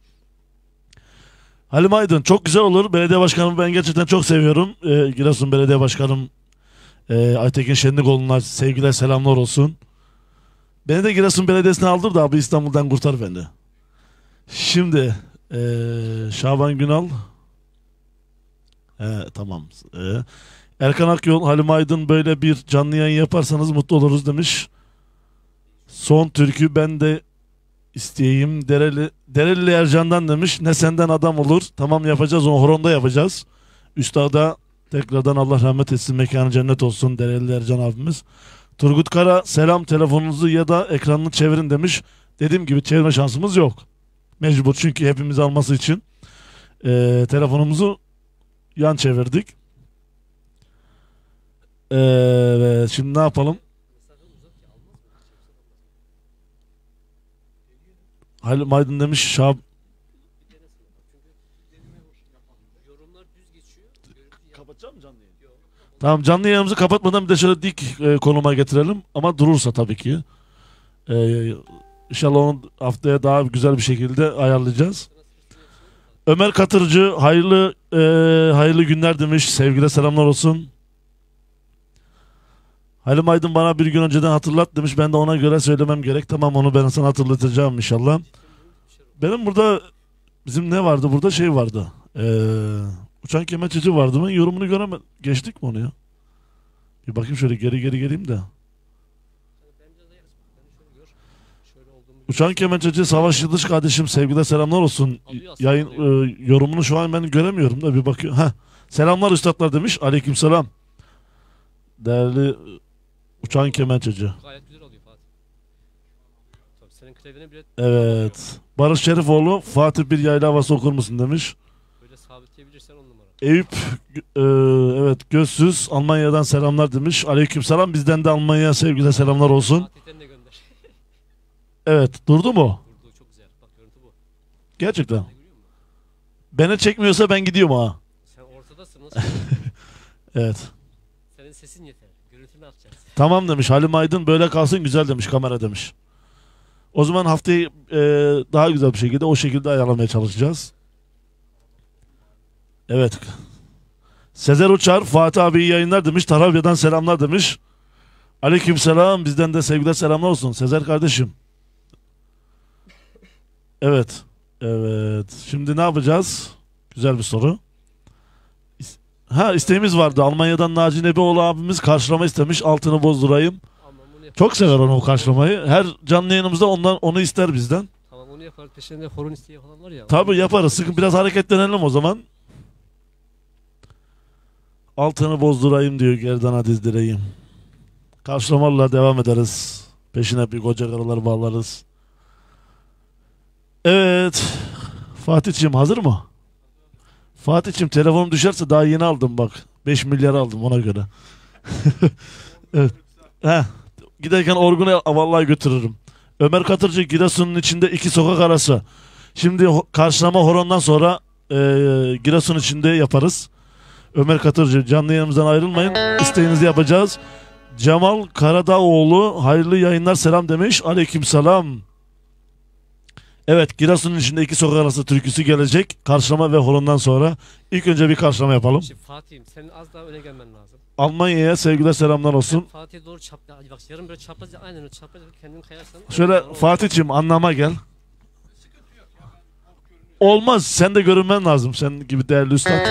Halim Aydın çok güzel olur. Belediye başkanımı ben gerçekten çok seviyorum. E, Giresun Belediye Başkanım ee, Aytekin Şenlikoğlu'na sevgiler selamlar olsun. Beni de Giresun Belediyesi'ne aldır da abi İstanbul'dan kurtar beni. Şimdi ee, Şaban Günal He, tamam. Ee, Erkan Akyol, Halim Aydın böyle bir canlı yayın yaparsanız mutlu oluruz demiş. Son türkü ben de isteyeyim. Dereli, Dereli Ercan'dan demiş. Ne senden adam olur. Tamam yapacağız onu horonda yapacağız. Üstada Tekrardan Allah rahmet etsin mekanı cennet olsun Dereli Ercan abimiz. Turgut Kara selam telefonunuzu ya da ekranını çevirin demiş. Dediğim gibi çevirme şansımız yok. Mecbur çünkü hepimiz alması için. Ee, telefonumuzu yan çevirdik. Evet şimdi ne yapalım? Halim Aydın demiş Şab mı canlı yayını? Tamam canlı yayınımızı kapatmadan bir de şöyle dik e, konuma getirelim. Ama durursa tabii ki. E, inşallah onu haftaya daha güzel bir şekilde ayarlayacağız. Ömer Katırcı hayırlı e, hayırlı günler demiş. Sevgili selamlar olsun. Halim Aydın bana bir gün önceden hatırlat demiş. Ben de ona göre söylemem gerek. Tamam onu ben sana hatırlatacağım inşallah. Benim burada bizim ne vardı? Burada şey vardı. Eee Uçan kemençeci vardı mı? Yorumunu göremedim. Geçtik mi onu ya? Bir bakayım şöyle geri geri geleyim de. Uçan kemençeci Savaş Yıldız kardeşim sevgiler selamlar olsun. Yayın e, yorumunu şu an ben göremiyorum da bir bakıyorum. Heh. Selamlar üstadlar demiş. Aleykümselam. Değerli e, uçan kemençeci. Gayet güzel oluyor Fatih. Tabii senin klavyene bile Evet. Barış Şerifoğlu Fatih bir yayla havası okur musun demiş. böyle sabitleyebilirsen on numara. Eyüp e, evet gözsüz Almanya'dan selamlar demiş. Aleykümselam bizden de Almanya'ya sevgiler selamlar olsun. Fatih'ten de gönder. *laughs* Evet durdu mu? Durdu çok güzel. Bak görüntü bu. Gerçekten. Beni çekmiyorsa ben gidiyorum ha. Sen ortadasın nasıl? *laughs* Evet. Senin sesin yeter. Tamam demiş Halim Aydın böyle kalsın güzel demiş kamera demiş. O zaman haftayı e, daha güzel bir şekilde o şekilde ayarlamaya çalışacağız. Evet. Sezer Uçar Fatih abi yayınlar demiş. Tarabya'dan selamlar demiş. Aleykümselam bizden de sevgiler selamlar olsun Sezer kardeşim. Evet. Evet. Şimdi ne yapacağız? Güzel bir soru. Ha isteğimiz vardı. Almanya'dan Naci Nebioğlu abimiz karşılama istemiş. Altını bozdurayım. Çok sever onu o karşılamayı. Her canlı yayınımızda ondan onu ister bizden. Tamam onu yaparız. Peşinde horon isteği falan var ya. Tabii yaparız. Sıkın biraz hareketlenelim o zaman. Altını bozdurayım diyor gerdana dizdireyim. Karşılamalarla devam ederiz. Peşine bir koca karılar bağlarız. Evet. Fatih'ciğim hazır mı? Fatih'ciğim telefonum düşerse daha yeni aldım bak. 5 milyar aldım ona göre. *laughs* evet. Heh. Giderken Orgun'a vallahi götürürüm. Ömer Katırcı Giresun'un içinde iki sokak arası. Şimdi karşılama horondan sonra e, Giresun içinde yaparız. Ömer Katırcı canlı yayınımızdan ayrılmayın. İsteğinizi yapacağız. Cemal Karadağoğlu hayırlı yayınlar selam demiş. Aleyküm selam. Evet Giresun'un içinde iki sokak arası türküsü gelecek. Karşılama ve horondan sonra. İlk önce bir karşılama yapalım. Şimdi Fatih'im senin az daha öne gelmen lazım. Almanya'ya sevgiler selamlar olsun. Fatih'e doğru çapla. Hadi bak yarın böyle çapraz aynen öyle çapraz kendini kayarsan. Şöyle. Fatih'ciğim anlama gel. Olmaz. Sen de görünmen lazım. Sen gibi değerli üstad.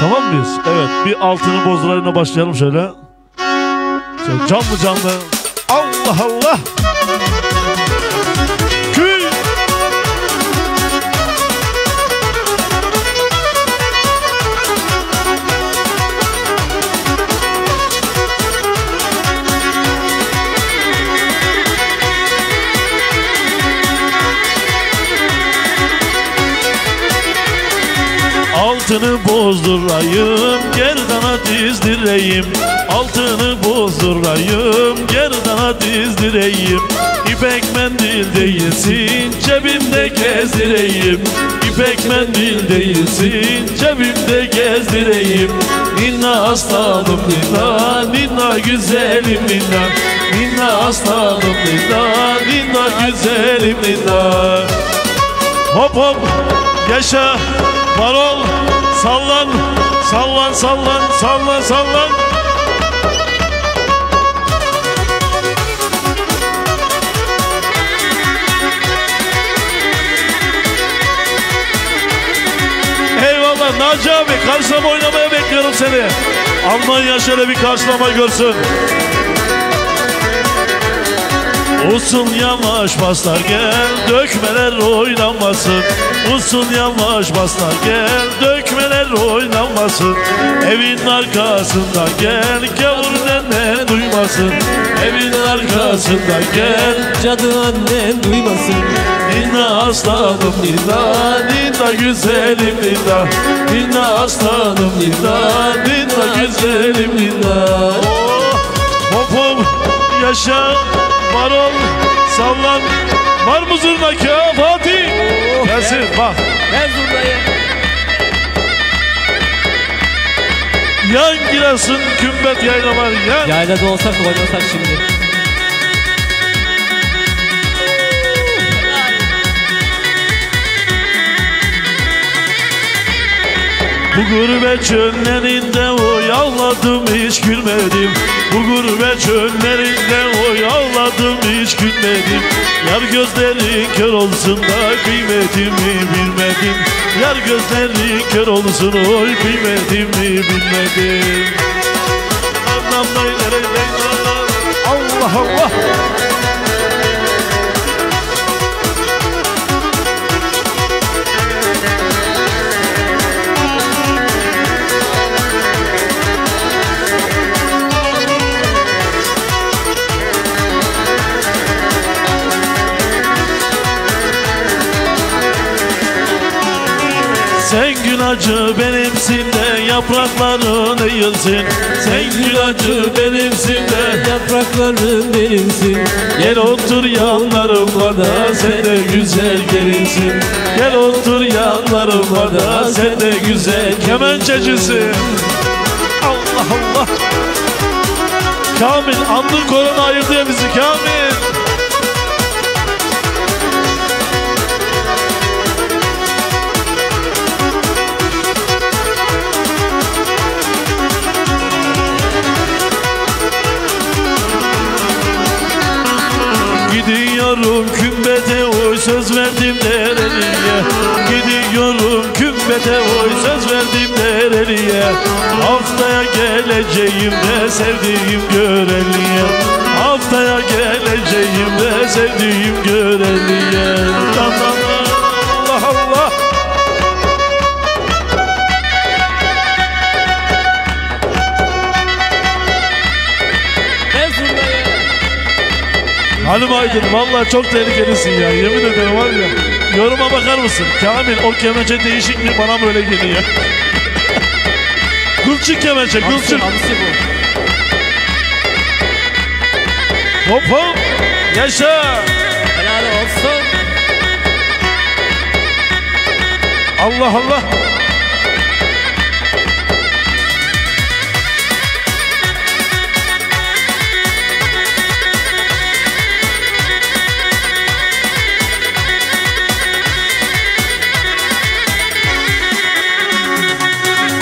Tamam mıyız? Evet. Bir altını bozdurayına başlayalım şöyle. Şöyle canlı canlı. Allah Allah. Kül. Altını bozdurayım, gerdana dizdireyim. Altını bozdurayım gerdana dizdireyim. İpek mendil değilsin cebimde gezdireyim. İpek mendil değilsin cebimde gezdireyim. Ninna aslanım ninna ninna güzelim ninna Ninna aslanım ninna ninna güzelim ninna Hop hop yaşa. Varol sallan sallan sallan sallan sallan Naci abi karşılama oynamaya bekliyorum seni. Almanya şöyle bir karşılama görsün. Usun yavaş baslar gel dökmeler oynanmasın Usun yavaş baslar gel dökmeler oynanmasın Evin arkasından gel nene duymasın. Evin arkasından gel Cadı annen duymasın. Ninna aslanım ninna ninna güzelim ninna Ninna aslanım ninna ninna güzelim ninna Oh, hop yaşa varol sallan. Var mı zurnaki Fatih? Gelsin bak. Ver zurnayı yan girasın kümbet yayla var yan. Yaylada olsak oynasak şimdi. Bu gurbet çöllerinde oy ağladım hiç gülmedim. Bu gurbet çöllerinde oy ağladım hiç gülmedim. Yar gözlerin kör olsun da kıymetimi bilmedim Yar gözlerin kör olsun oy kıymetimi bilmedim. Allah Allah gün acı benimsin de yaprakların eğilsin Sen gün acı benimsin de Yaprakların benimsin Gel otur yanlarıma da sen de güzel gelinsin. Gel otur yanlarıma da sen de güzel kemençecisin Allah Allah. Kamil andın korona ayırdı bizi Kamil oy söz verdim dereliye Haftaya geleceğim de sevdiğim göreliye. Haftaya geleceğim de sevdiğim göreliye. Allah Allah zurnayı Halim Aydın vallahi çok tehlikelisin ya. Yemin ederim var ya Yoruma bakar mısın? Kamil o kemençe değişik mi? Bana mı öyle geliyor? Kılçık kemençe kılçık hamsi bu. Hop hop. Yaşa. Helal olsun. Allah Allah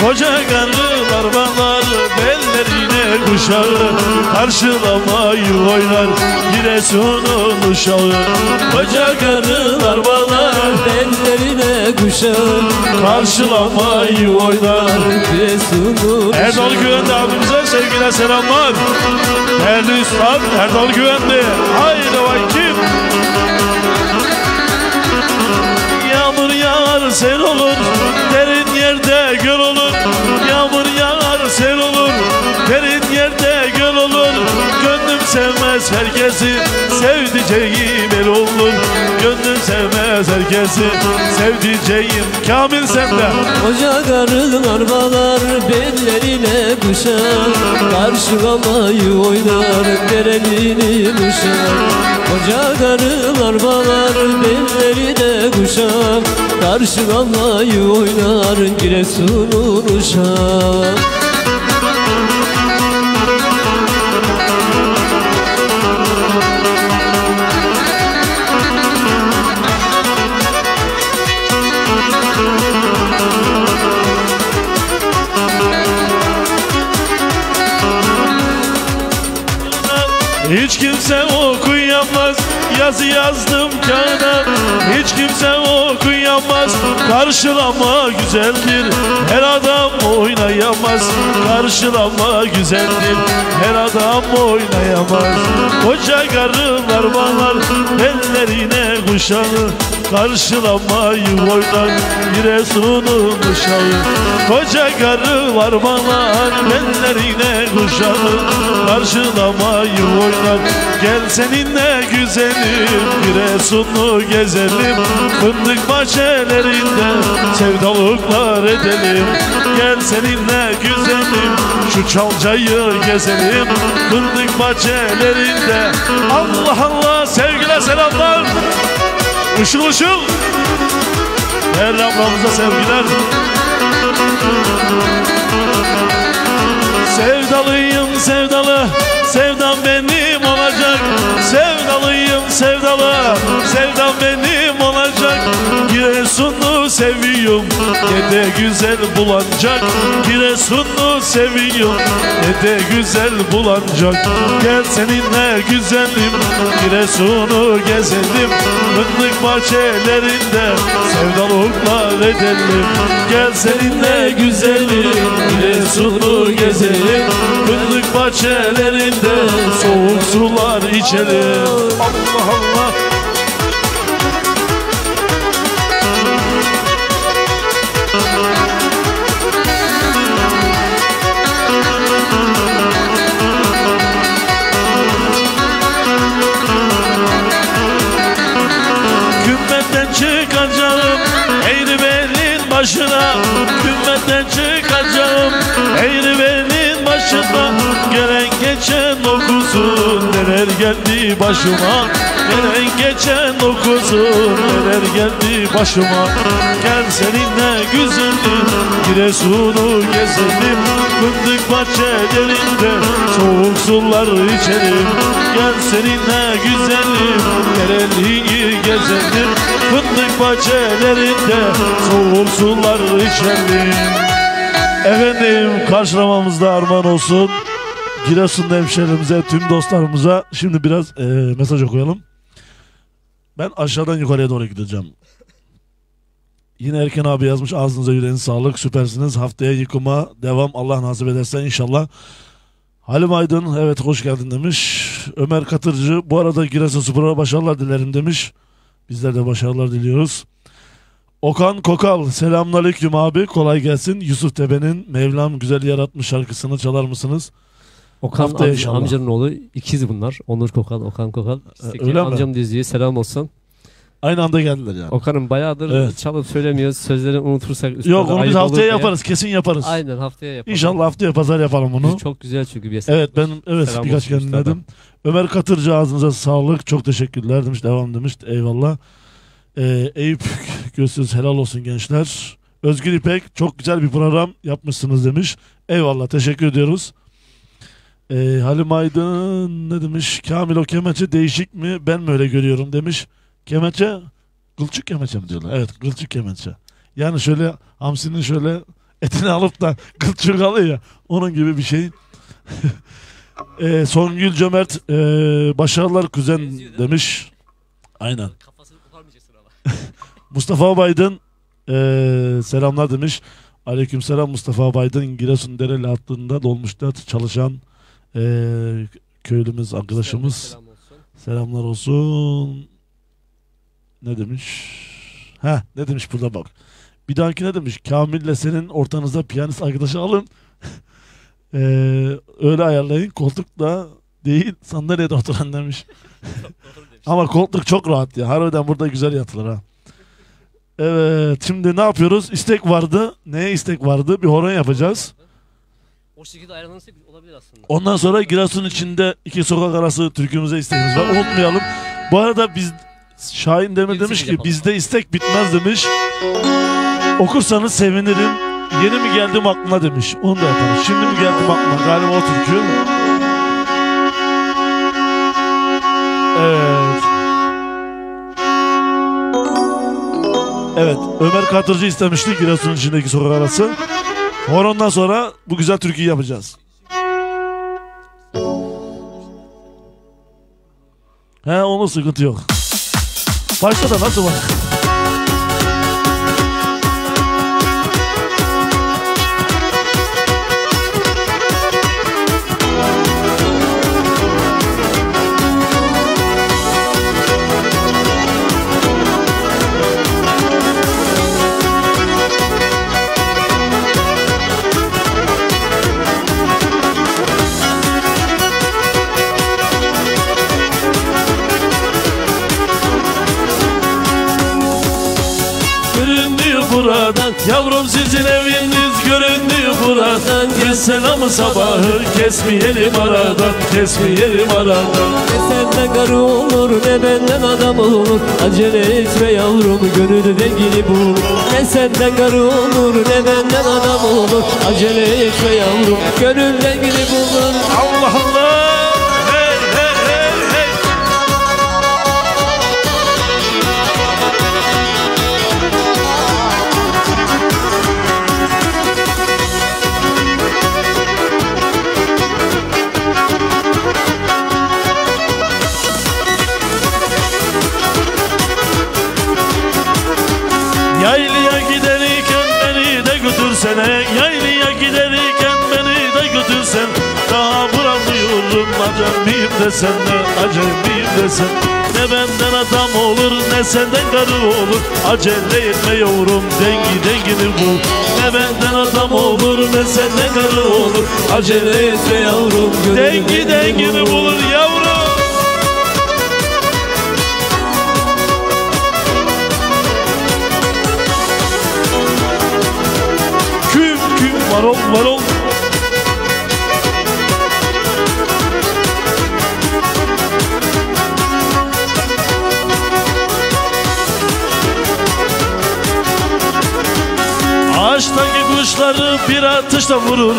Koca karılar bağlar bellerine kuşağı Karşılamayı oynar Giresun'un uşağı. Koca karılar bağlar Bellerine kuşağın Karşılamayı oynar Resulü Erdal Güvendi abimize sevgiler selamlar. Değerli Üstad Erdal Güvendi Haydi bakayım. Yağmur yağar sel olur Derin sevmez herkesi Sevdiceğim el olur Gönlüm sevmez herkesi Sevdiceğim Kamil sende Koca karılar bağlar bellerine kuşar Karşılamayı oynar derelini kuşar Koca karılar bağlar bellerine kuşar Karşılamayı oynar Giresun'un uşağı yazı yazdım kağıda Hiç kimse okuyamaz. Karşılama güzeldir Her adam oynayamaz. Karşılama güzeldir Her adam oynayamaz. Koca karılar bağlar bellerine kuşağı Karşılamayı oynar Giresun'un uşağı Koca karılar bağlar bellerine kuşağı. Karşılamayı oynar Gel seninle güzelim. Giresun'u gezelim Fındık bahçelerinde Sevdalıklar edelim. Gel seninle güzelim Şu çalcayı gezelim. Fındık bahçelerinde Allah Allah sevgiler selamlar Işıl ışıl Her ablamıza sevgiler. Sevdalıyım sevdalı Sevdam benim olacak. Sevdalıyım sevdalı Sevdam benim olacak. Giresun'u seviyorum. Ne de güzel bulanacak. Giresun'u seviyorum. Ne güzel bulanacak. Gel seninle güzelim. Giresun'u gezelim. Fındık bahçelerinde Sevdalıklar edelim. Gel seninle güzelim. Giresun'u gezelim. Fındık bahçelerinde Soğuk sular içelim. Allah Allah geldi başıma? Gelen geçen okusun Neler geldi başıma? Gel seninle güzelim Giresun'u gezelim Fındık bahçelerinde Soğuk sular içelim Gel seninle güzelim Nereliyi gezelim Fındık bahçelerinde Soğuk sular içelim Efendim karşılamamızda armağan olsun. Giresun'da hemşehrilerimize, tüm dostlarımıza şimdi biraz e, mesaj okuyalım. Ben aşağıdan yukarıya doğru gideceğim. Yine Erken abi yazmış ağzınıza yüreğinize sağlık süpersiniz. Haftaya yıkıma devam Allah nasip ederse inşallah. Halim Aydın evet hoş geldin demiş. Ömer Katırcı bu arada Giresunspor'a başarılar dilerim demiş. Bizler de başarılar diliyoruz. Okan Kokal selamünaleyküm abi kolay gelsin. Yusuf Tepe'nin Mevlam güzel yaratmış şarkısını çalar mısınız? Okan Haftaya amca- inşallah. amcanın oğlu ikiz bunlar. Onur Kokal, Okan Kokal. İsteki öyle mi? amcam diziye selam olsun. Aynı anda geldiler yani. Okan'ın bayağıdır Evet. çalıp söylemiyoruz. Sözlerini unutursak üstüne Yok de onu biz ayıp olur haftaya diye. yaparız kesin yaparız. Aynen haftaya yapalım. İnşallah haftaya pazar yapalım bunu. Çok güzel çünkü bir eser. Evet ben evet Selam birkaç olsun kere dinledim. Ömer Katırcı ağzınıza sağlık. Çok teşekkürler demiş. Devam demiş. Eyvallah. Ee, Eyüp *laughs* Gözsüz helal olsun gençler. Özgür İpek çok güzel bir program yapmışsınız demiş. Eyvallah teşekkür ediyoruz. Ee, Halim Aydın ne demiş? Kamil o kemençe değişik mi? Ben mi öyle görüyorum demiş. Kemençe kılçık kemençe mi diyorlar? Evet kılçık kemençe. Yani şöyle hamsinin şöyle etini alıp da *laughs* kılçık alıyor ya. Onun gibi bir şey. *laughs* Ee, Songül Cömert ee, başarılar kuzen demiş. Aynen. *laughs* Mustafa Baydın ee, selamlar demiş. Aleykümselam Mustafa Baydın Giresun Dereli hattında dolmuşta çalışan ee, köylümüz arkadaşımız. Selam olsun. Selamlar olsun. Ne demiş? Ha ne demiş burada bak. Bir dahaki ne demiş? Kamil'le senin ortanızda piyanist arkadaşı alın. *laughs* Ee, öyle ayarlayın. Koltukla değil sandalyede oturan *laughs* demiş. Ama koltuk çok rahat ya. Harbiden burada güzel yatılır ha. Evet şimdi ne yapıyoruz? İstek vardı. Neye istek vardı? Bir horon yapacağız. O şekilde ayarlanırsa olabilir aslında. Ondan sonra Giresun içinde iki sokak arası türkümüze isteğimiz var. Unutmayalım. Bu arada biz Şahin Demir demiş ki yapalım. bizde istek bitmez demiş. Okursanız sevinirim. Yeni mi geldim aklına demiş. Onu da yaparız. Şimdi mi geldim aklına? Galiba o türkü. Evet. Evet. Ömer Katırcı istemişti Giresun içindeki sokak arası. Horondan sonra bu güzel türküyü yapacağız. He onun sıkıntı yok. Başta da nasıl var? Buradan. Yavrum sizin eviniz göründü buradan. Gel selamı sabahı kesmeyelim aradan. Kesmeyelim aradan. Ne senden karı olur ne benden adam olur. Acele etme yavrum gönül dengini bul. Ne senden karı olur ne benden adam olur. Acele etme yavrum gönül dengini bulur. Allah Allah acemiyim desen ne acemiyim desen? Ne benden adam olur ne senden karı olur. Acele etme yavrum dengi dengini bul Ne benden adam olur ne senden karı olur. Acele etme yavrum dengi dengini bulur yavrum. Küm küm marol marol bir atışta vurur.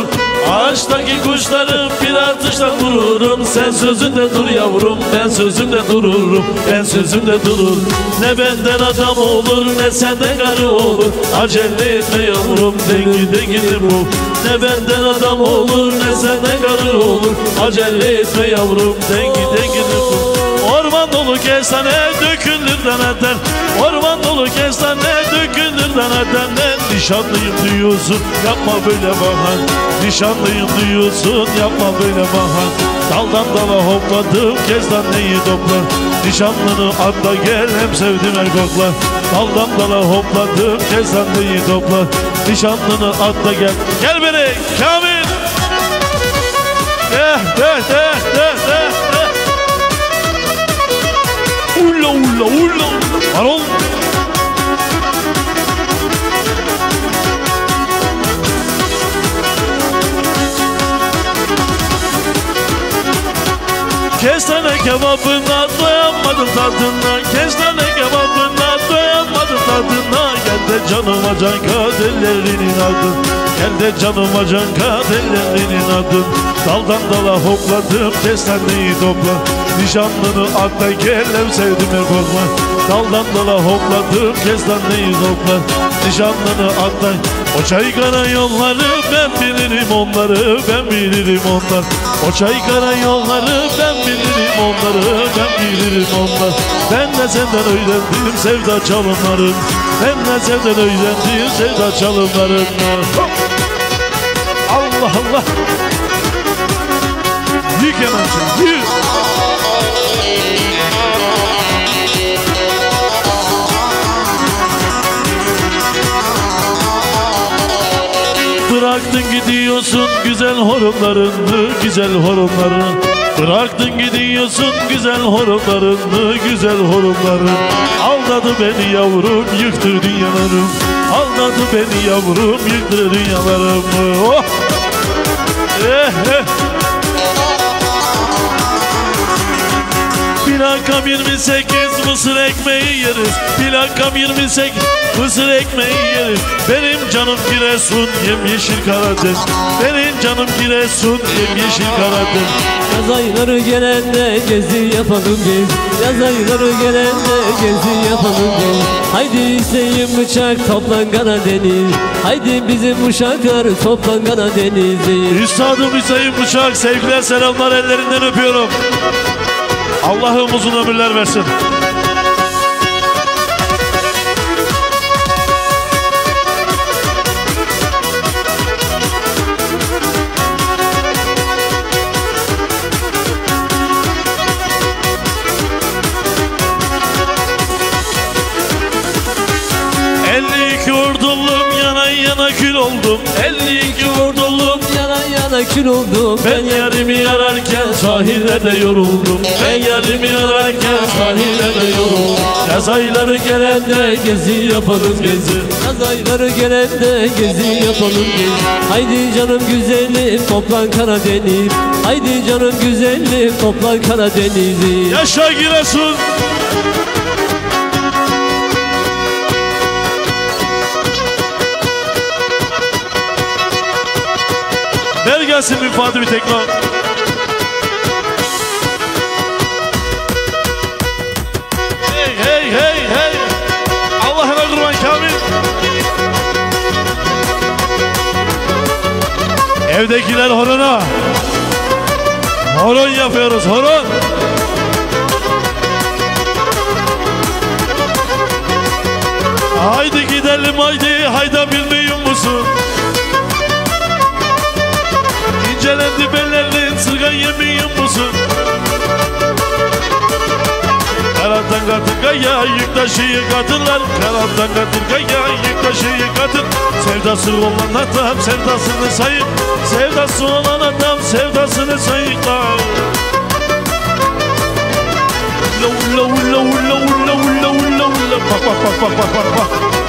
Ağaçtaki kuşları bir atışta vururum. Sen sözünde dur yavrum ben sözümde dururum. Ben sözümde durur. Ne benden adam olur ne senden karı olur. Acele etme yavrum dengi dengini bu. Ne benden adam olur ne senden karı olur. Acele etme yavrum dengi dengini bu Orman dolu kestane dökülür deneden Orman dolu kestane dökülür deneden Ben nişanlıyım diyorsun yapma böyle bahan Nişanlıyım diyorsun yapma böyle bahan Daldan dala hopladım kestaneyi topla Nişanlını atla gel hem sevdim el kokla. Daldan dala hopladım kestaneyi topla Nişanlını atla gel. Gel beni Kamil. Eh eh eh eh eh Ulla ulla ulla Marol. Kestane kebabına doyamadım tadına. Kestane kebabına doyamadım tadına. Gel de canıma can kaderlerinin adın Gel de canıma can kaderlerinin adın Daldan dala hopladım kestaneyi topla. Nişanlını atla gel ev sevdim el kokla Daldan dala hopladım kestaneyi topla. Nişanlını atla. O çaykara yolları ben bilirim onları Ben bilirim onlar. O çaykara yolları ben bilirim onları Ben bilirim onlar. Ben de senden öğrendim sevda çalımların Ben de senden öğrendim sevda çalımların Allah Allah Hemen sen yık Bıraktın gidiyorsun güzel horonlarını güzel horonlarını Bıraktın gidiyorsun güzel horonlarını güzel horonlarını Al Aldadı beni yavrum yıktı dünyalarım Aldadı beni yavrum yıktı dünyalarım Oh! Eh, eh. Plakam 28 mısır ekmeği yeriz. Plakam 28 mısır ekmeği yeriz. Benim canım Giresun yemyeşil Karadeniz. Benim canım Giresun yemyeşil Karadeniz. Yaz ayları gelende gezi yapalım gez Yaz ayları gelende gezi yapalım gez Haydi Hüseyin bıçak toplan Karadeniz. Haydi bizim uşaklar toplan Karadeniz'i. Üstadım Hüseyin Bıçak sevgiler selamlar ellerinden öpüyorum Allah'ım uzun ömürler versin. Elli iki ordulum yana yana kül oldum. 52 ordulum Yana yana kül oldum. Ben yarimi yararken sahillerde yoruldum. Ben yarimi yararken sahillerde yoruldum. Yaz ayları gelende gezi yapalım gezi. Yaz ayları gelende gezi yapalım gez Haydi canım güzelim toplan Karadeniz. Haydi canım güzelim toplan Karadeniz'i Yaşa Giresun gelsin Fatih bir tekrar Hey hey hey hey. Allah'ına kurban Kamil. Evdekiler horona. Horon yapıyoruz horon. Haydi gidelim haydi hayda bilmiyor musun? İncelendi bellerin sırgan yemiyor musun? Karantan katır kaya yük taşıyı katırlar Karantan katır kaya yük taşıyı katır Sevdası olan adam sevdasını sayık Sevdası olan adam sevdasını sayıklar Ulla ulla ulla ulla ulla ulla ulla ulla Bak bak bak bak bak bak bak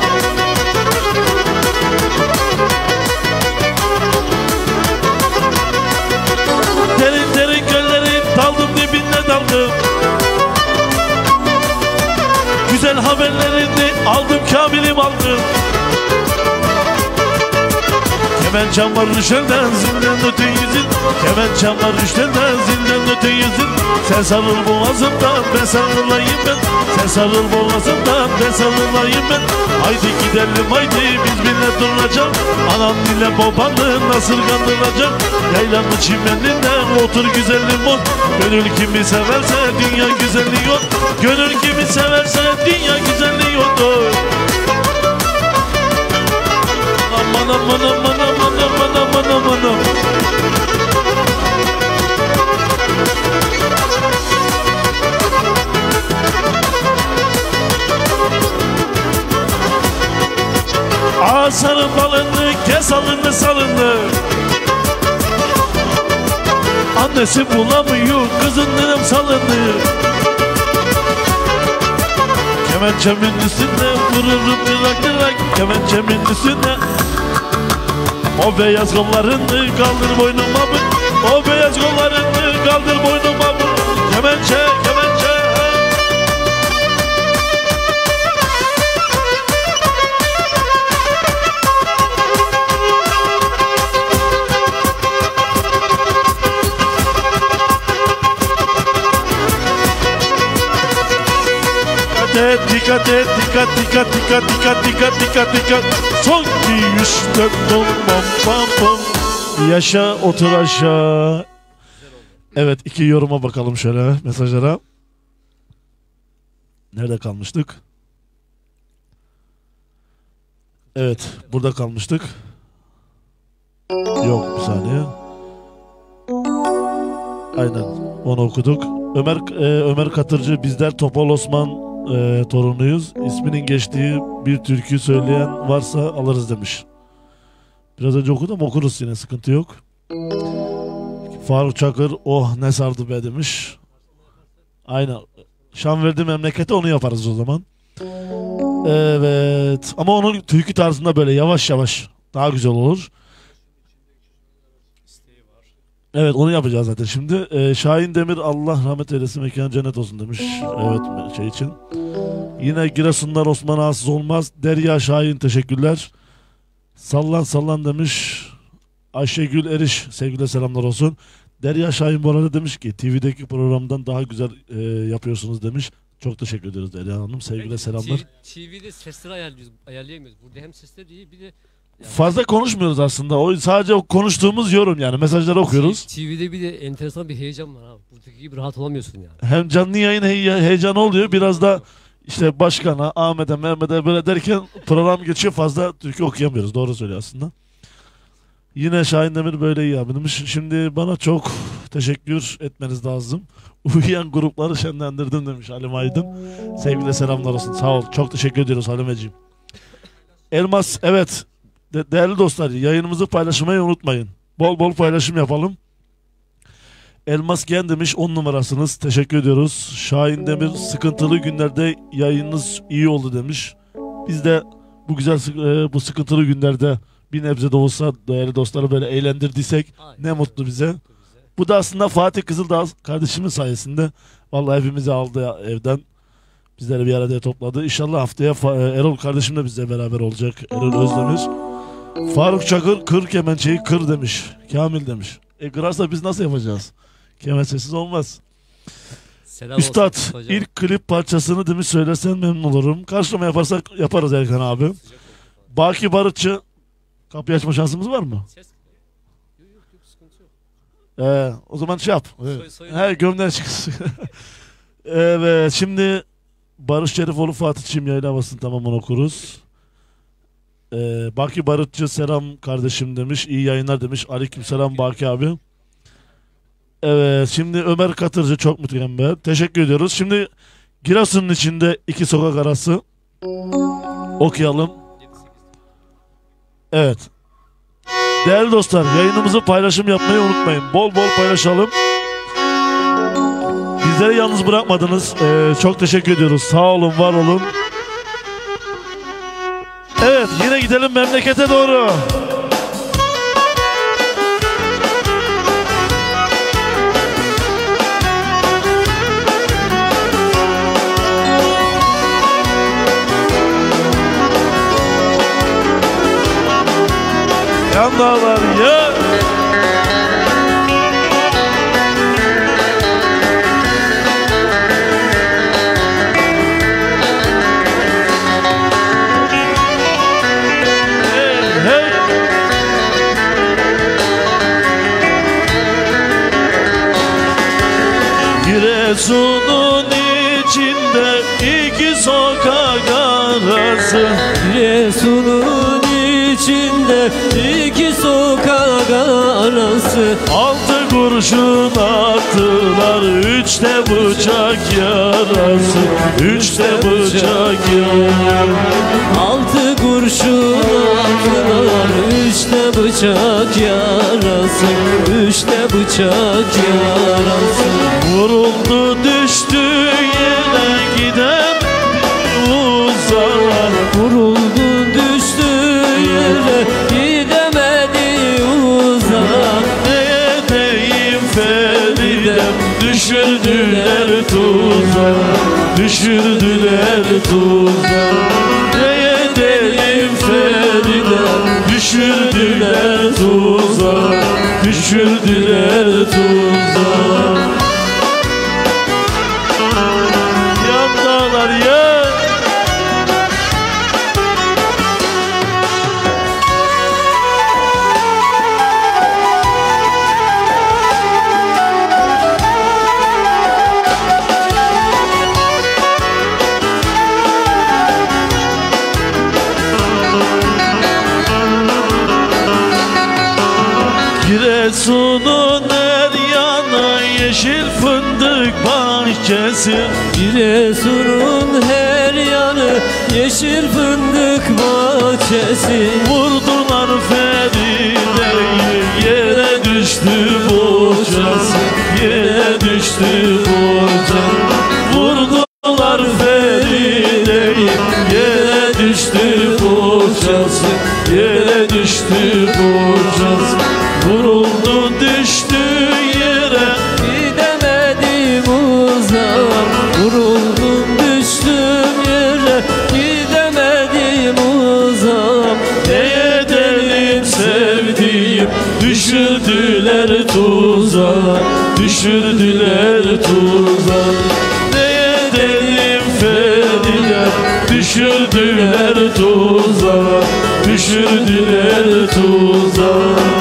daldım dibinde daldım. Güzel haberlerini aldım kamilim aldım Kemen çam var rüşelden zindan öte yüzün. Kemen çam var rüşelden zindan öte yüzün. Sen sarıl boğazımdan ben sarılayım ben. Sen sarıl boğazımdan ben sarılayım ben. Haydi gidelim haydi biz bile duracak Anam ile babanı nasıl kandıracak Yaylanın çimeninden otur güzelim ol. Gönül kimi severse dünya güzelliği ol. Gönül kimi severse dünya güzelliği aman aman aman aman aman aman aman Asarın balını kes alını salını. Annesi bulamıyor kızın nerem salını. Kemençemin üstünde vururum dırak dırak Kemençemin üstünde O beyaz kollarını kaldır boynuma bu. O beyaz kollarını kaldır boynuma bu. Kemençe kemençe Dikkat et, dikkat et, dikkat, dikkat, dikkat, dikkat, dikkat, dikkat, dikkat. Dört, bom, bom, bom, bom. Yaşa, otur aşağı. Evet, iki yoruma bakalım şöyle mesajlara. Nerede kalmıştık? Evet, burada kalmıştık. Yok, bir saniye. Aynen, onu okuduk. Ömer e, Ömer Katırcı bizler Topal Osman e, torunuyuz. İsminin geçtiği bir türkü söyleyen varsa alırız demiş. Biraz önce okudum okuruz yine sıkıntı yok. Faruk Çakır oh ne sardı be demiş. Aynen. Şan verdi memlekete onu yaparız o zaman. Evet. Ama onun türkü tarzında böyle yavaş yavaş daha güzel olur. Evet onu yapacağız zaten. Şimdi e, Şahin Demir Allah rahmet eylesin mekanı cennet olsun demiş. Evet şey için. Yine Giresunlar Osman Asız olmaz. Derya Şahin teşekkürler. Sallan sallan demiş. Ayşegül Eriş sevgili selamlar olsun. Derya Şahin bu arada demiş ki TV'deki programdan daha güzel e, yapıyorsunuz demiş. Çok teşekkür ederiz Derya Hanım. Sevgiler selamlar. TV'de sesleri ayarlıyoruz, ayarlayamıyoruz. Burada hem sesler iyi bir de Fazla konuşmuyoruz aslında. O sadece o konuştuğumuz yorum yani. Mesajları okuyoruz. TV'de bir de enteresan bir heyecan var abi. Buradaki gibi rahat olamıyorsun yani. Hem canlı yayın hey- heyecanı oluyor. Biraz da işte başkana, Ahmet'e, Mehmet'e böyle derken program geçiyor. Fazla türkü okuyamıyoruz. Doğru söylüyor aslında. Yine Şahin Demir böyle iyi abi demiş. Şimdi bana çok teşekkür etmeniz lazım. *laughs* Uyuyan grupları şenlendirdim demiş Halim Aydın. Sevgiyle selamlar olsun. Sağ ol. Çok teşekkür ediyoruz Halimeciğim. Elmas evet. De- değerli dostlar yayınımızı paylaşmayı unutmayın. Bol bol paylaşım yapalım. Elmas Gen demiş 10 numarasınız. Teşekkür ediyoruz. Şahin Demir sıkıntılı günlerde yayınınız iyi oldu demiş. Biz de bu güzel e, bu sıkıntılı günlerde bir nebze de olsa değerli dostları böyle eğlendirdiysek Aynen. ne mutlu bize. Bu da aslında Fatih Kızıldağ kardeşimin sayesinde. Vallahi hepimizi aldı evden. Bizleri bir araya topladı. İnşallah haftaya e, Erol kardeşim de bizle beraber olacak. Erol Özdemir. Faruk Çakır kır kemençeyi kır demiş. Kamil demiş. E kırarsa biz nasıl yapacağız? Kemençesiz olmaz. Selam Üstad olsun hocam. ilk klip parçasını demiş söylersen memnun olurum. Karşılama yaparsak yaparız Erkan abi. Baki Barutçı kapıyı açma şansımız var mı? Ses. Ee, o zaman şey yap. Soy- He gömleği çıksın. *laughs* evet şimdi Barış Şerifoğlu Fatih Çim yayın havasını tamamen okuruz. Ee, Baki Barutçu selam kardeşim demiş. İyi yayınlar demiş. Aleyküm selam Baki abi. Evet şimdi Ömer Katırcı çok mükemmel. Teşekkür ediyoruz. Şimdi Giresun'un içinde iki sokak arası okuyalım. Evet. Değerli dostlar yayınımızı paylaşım yapmayı unutmayın. Bol bol paylaşalım. Bizleri yalnız bırakmadınız. Ee, çok teşekkür ediyoruz. Sağ olun, var olun. Evet yine gidelim memlekete doğru. Yan dağlar ya. Giresun'un içinde iki sokak arası. Resul'un içinde iki sokak arası. Altı kurşun attılar. Üçte bıçak yarası Üçte bıçak yarası. Altı kurşun attılar. Üçte bıçak yarası Üçte bıçak yarası. Vuruldu düştü Düşürdüler tuzağa Ne edeyim Feridem Düşürdüler tuzağa Düşürdüler tuzağa bahçesi Giresun'un her yanı Yeşil fındık bahçesi. Vurdular Feride'yi yere düştü boçası Yere düştü boçası Düşürdüler tuzağa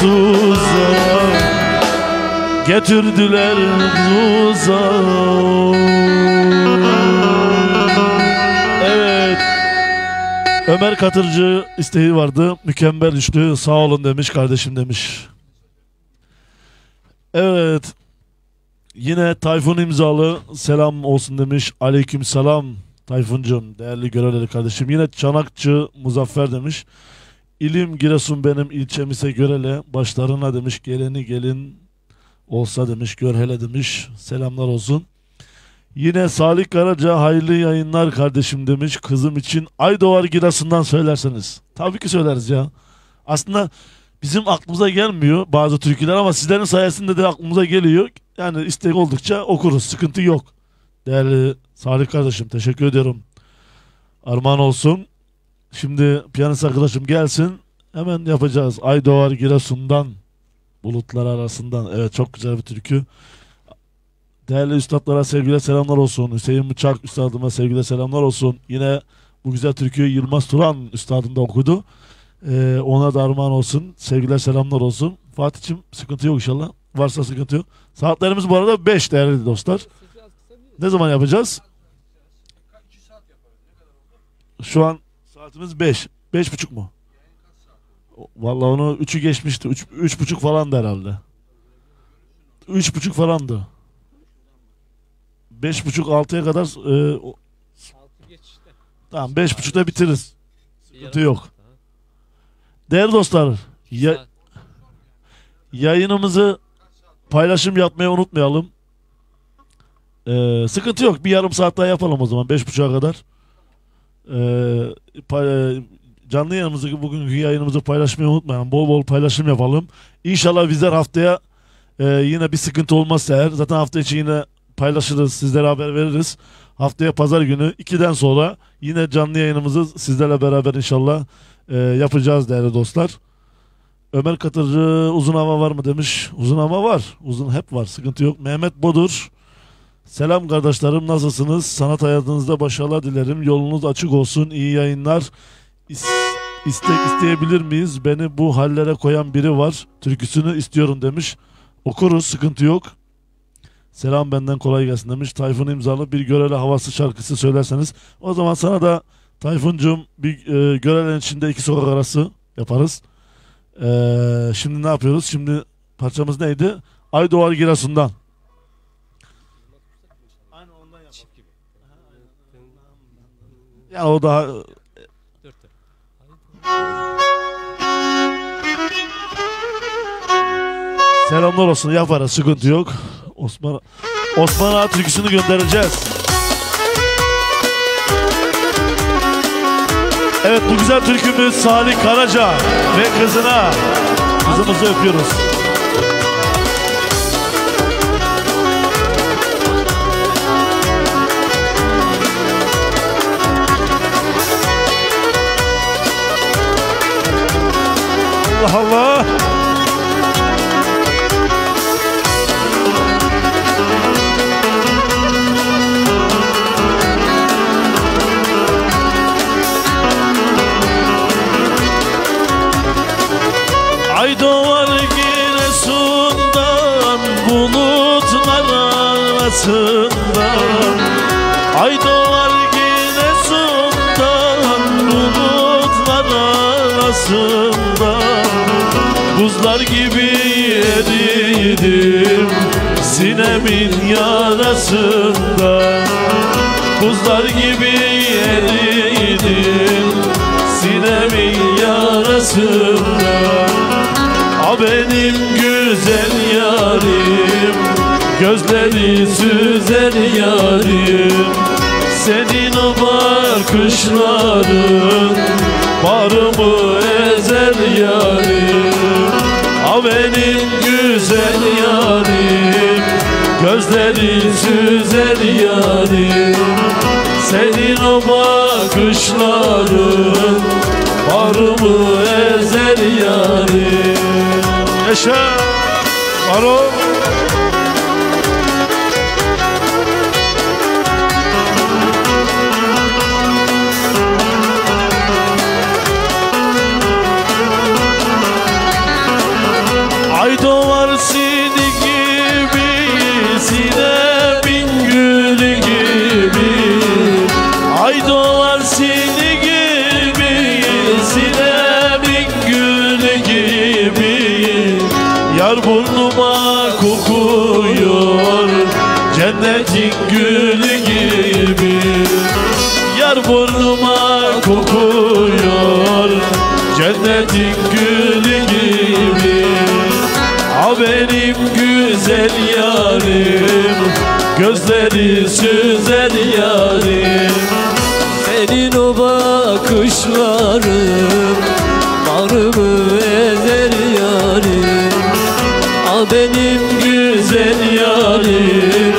tuzağa Getirdiler tuzağa Evet Ömer Katırcı isteği vardı. Mükemmel üçlü sağ olun demiş kardeşim demiş. Evet. Yine Tayfun imzalı selam olsun demiş. Aleyküm selam Tayfuncum değerli görevleri kardeşim. Yine Çanakçı Muzaffer demiş. İlim Giresun benim ilçem ise görele başlarına demiş. Geleni gelin olsa demiş. Gör hele demiş. Selamlar olsun. Yine Salih Karaca hayırlı yayınlar kardeşim demiş. Kızım için Aydoğar Giresun'dan söylerseniz. Tabii ki söyleriz ya. Aslında bizim aklımıza gelmiyor bazı türküler ama sizlerin sayesinde de aklımıza geliyor. Yani istek oldukça okuruz. Sıkıntı yok. Değerli Salih kardeşim teşekkür ediyorum. Armağan olsun. Şimdi piyanist arkadaşım gelsin. Hemen yapacağız. Ay doğar Giresun'dan. Bulutlar arasından. Evet çok güzel bir türkü. Değerli üstadlara sevgiler selamlar olsun. Hüseyin Bıçak üstadıma sevgiler selamlar olsun. Yine bu güzel türküyü Yılmaz Turan üstadım da okudu. Ee, ona da armağan olsun. Sevgiler selamlar olsun. Fatih'im sıkıntı yok inşallah. Varsa sıkıntı yok. Saatlerimiz bu arada 5 değerli dostlar. Ne zaman yapacağız? Şu an saatimiz 5. Beş buçuk mu? Vallahi onu 3'ü geçmişti. 3 üç, üç buçuk falandı herhalde. Üç buçuk falandı. Beş buçuk altıya kadar e, o- tamam beş buçukta bitiririz. Sıkıntı yok. Değerli dostlar ya, yayınımızı paylaşım yapmayı unutmayalım. Ee, sıkıntı yok. Bir yarım saat daha yapalım o zaman. Beş buçuğa kadar. Ee, pay- canlı yayınımızı bugünkü yayınımızı paylaşmayı unutmayalım. Bol bol paylaşım yapalım. İnşallah bizler haftaya e, yine bir sıkıntı olmazsa eğer zaten hafta içi yine paylaşırız. Sizlere haber veririz. Haftaya pazar günü 2'den sonra yine canlı yayınımızı sizlerle beraber inşallah e, yapacağız değerli dostlar. Ömer Katırcı uzun hava var mı demiş. Uzun hava var. Uzun hep var. Sıkıntı yok. Mehmet Bodur. Selam kardeşlerim nasılsınız? Sanat hayatınızda başarılar dilerim. Yolunuz açık olsun. İyi yayınlar. İs- istek isteyebilir miyiz? Beni bu hallere koyan biri var. Türküsünü istiyorum demiş. Okuruz sıkıntı yok. Selam benden kolay gelsin demiş. Tayfun imzalı bir görele havası şarkısı söylerseniz. O zaman sana da Tayfuncuğum bir e, görelen içinde iki sokak arası yaparız. E, şimdi ne yapıyoruz? Şimdi parçamız neydi? Ay Doğar Giresun'dan. Aynen ondan yapalım. Çift gibi. Yani o daha selamlar olsun yaparız sıkıntı yok. Osman Osman Ağa türküsünü göndereceğiz. Evet bu güzel türkümüz Salih Karaca ve kızına. Kızımızı öpüyoruz. hello, hello. Eriydim sinemin yarasında Buzlar gibi eriydim sinemin yarasında A benim güzel yarim Gözleri süzer yarim. Senin o bakışların Barımı ezer yarim A benim güzel yarim Gözleri süzer yarim. Senin o bakışların Barımı ezer yarim? Yaşa Baro Gözleri süzer yarim Senin o bakışların Barımı ezer yarim A benim güzel yarim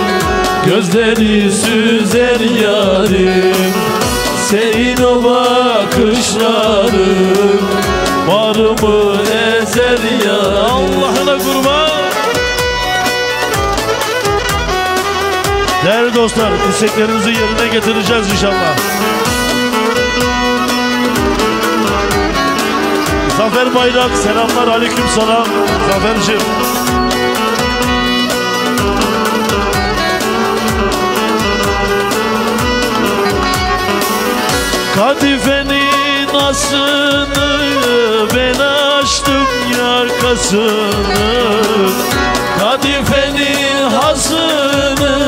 Gözleri süzer yarim Senin o bakışların Varımı ezer ya Allah'ına kurban Değerli dostlar isteklerinizi yerine getireceğiz inşallah. Zafer Bayrak selamlar aleyküm selam Zaferciğim. Kadifenin asını ben açtım yakasını Kadifenin hasını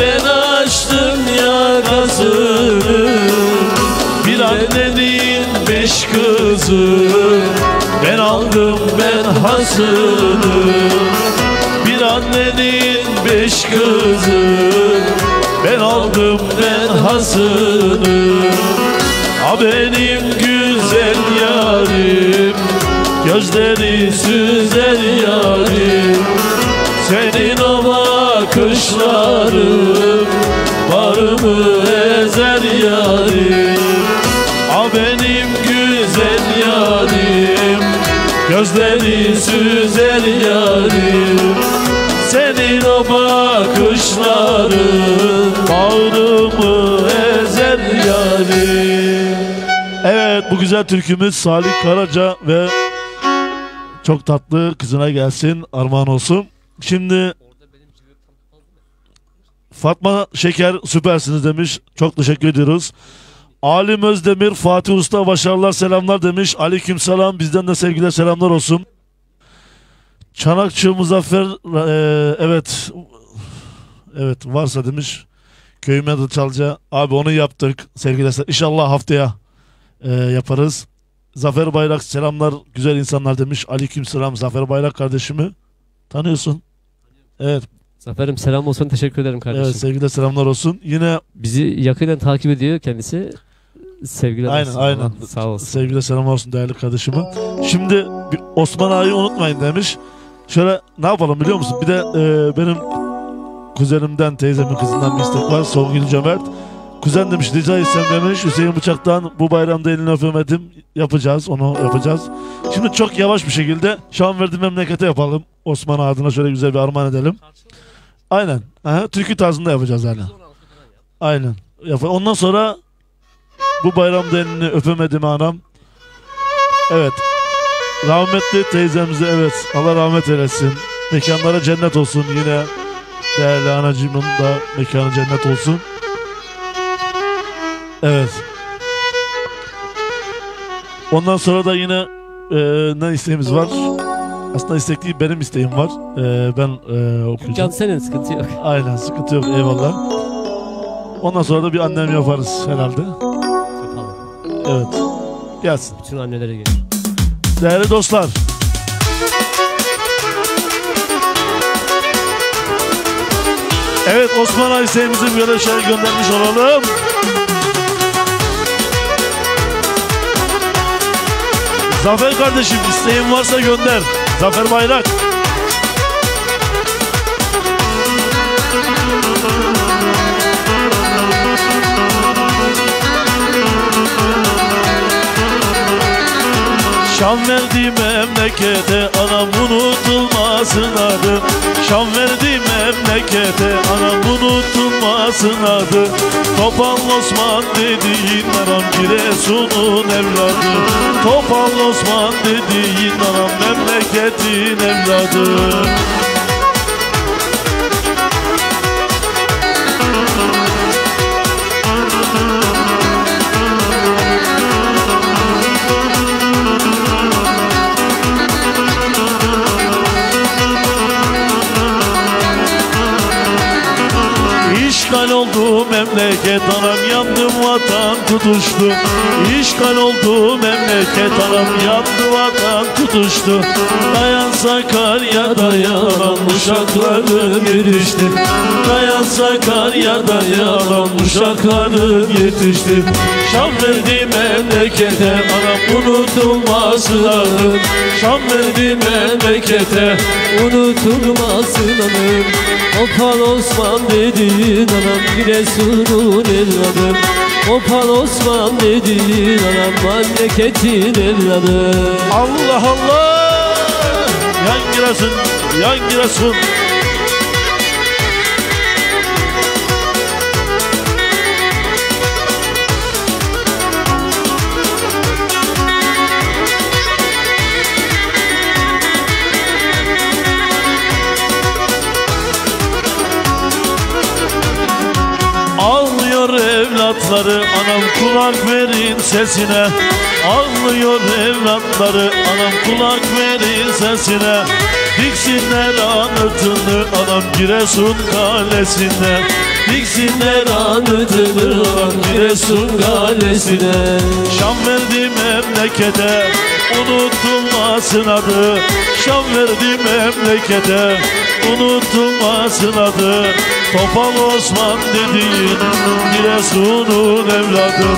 ben açtım yakasını Bir annenin beş kızı. Ben aldım ben hasını Bir annenin beş kızı. Ben aldım ben hasını A benim güzel yarim Gözleri süzer yarim Senin o bakışların Barımı ezer yarim A benim güzel yarim Gözleri süzer yarim Senin o bakışların Bağrımı ezer yarim Evet bu güzel türkümüz Salih Karaca ve çok tatlı kızına gelsin armağan olsun. Şimdi Fatma Şeker süpersiniz demiş. Çok teşekkür ediyoruz. Alim Özdemir, Fatih Usta başarılar selamlar demiş. Aleyküm selam bizden de sevgiler selamlar olsun. Çanakçı Muzaffer e, evet evet varsa demiş köyüme de çalca. Abi onu yaptık sevgili dostlar. İnşallah haftaya e, yaparız. Zafer Bayrak selamlar güzel insanlar demiş. Aleyküm selam Zafer Bayrak kardeşimi. Tanıyorsun. Evet, Zafer'im selam olsun teşekkür ederim kardeşim. evet sevgiler selamlar olsun. Yine Bizi yakından takip ediyor kendisi. Sevgiler Aynen, olsun. aynen. Allah Sağ olsun. sevgiler selamlar olsun değerli kardeşime. Şimdi bir Osman Ağa'yı unutmayın demiş. Şöyle ne yapalım biliyor musun? Bir de e, benim kuzenimden teyzemin kızından bir istek var. Songül Cömert. Kuzen demiş rica etsem demiş. Hüseyin Bıçak'tan bu bayramda elini öpemedim. Yapacağız onu yapacağız. Şimdi çok yavaş bir şekilde Şan verdi memlekete yapalım. Osman adına şöyle güzel bir armağan edelim. Aynen. Aha, türkü tarzında yapacağız. Aynen. Yap- Ondan sonra bu bayramda elini öpemedim anam. Evet. Rahmetli teyzemize evet Allah rahmet eylesin. Mekanlara cennet olsun yine. Değerli anacığımın da mekanı cennet olsun. Evet. Ondan sonra da yine e, ne isteğimiz var? Aslında istek değil benim isteğim var. E, ben e, Can okuyacağım. senin sıkıntı yok. Aynen sıkıntı yok eyvallah. Ondan sonra da bir annem yaparız herhalde. Yapalım. Evet. Gelsin. Bütün annelere gelir. Değerli dostlar. Evet Osman Ayse'mizi şey göndermiş olalım. Zafer kardeşim isteğin varsa gönder. Zafer Bayrak. Şan verdi memlekete unutulmasın adı. Şan verdi memlekete anam unutulmasın adı. Topal Osman dediğin anam Giresun'un evladı. Topal Osman dediğin anam memleketin evladı oldu memleket anam yandım vatan tutuştu. İşgal oldu memleket anam yandı vatan tutuştu. Dayan Sakarya dayan uşaklarım yetişti. Dayan Sakarya dayan uşaklarım yetişti. Şan verdi memlekete anam unutulmasın adım Şan verdi memlekete Unutulmasın anım Opal Osman dediğin anam Giresun'un evladım Opal Osman dediğin anam Memleketin evladı. Allah Allah! Yan Giresun Yan Giresun evlatları anam kulak verin sesine. Ağlıyor evlatları anam kulak verin sesine. Diksinler anıtını anam Giresun kalesine. Diksinler anıtını anam Giresun kalesine. Şan verdi memlekete unutulmasın adı. Şan verdi memlekete unutulmasın adı Topal Osman dediğin Giresun'un evladı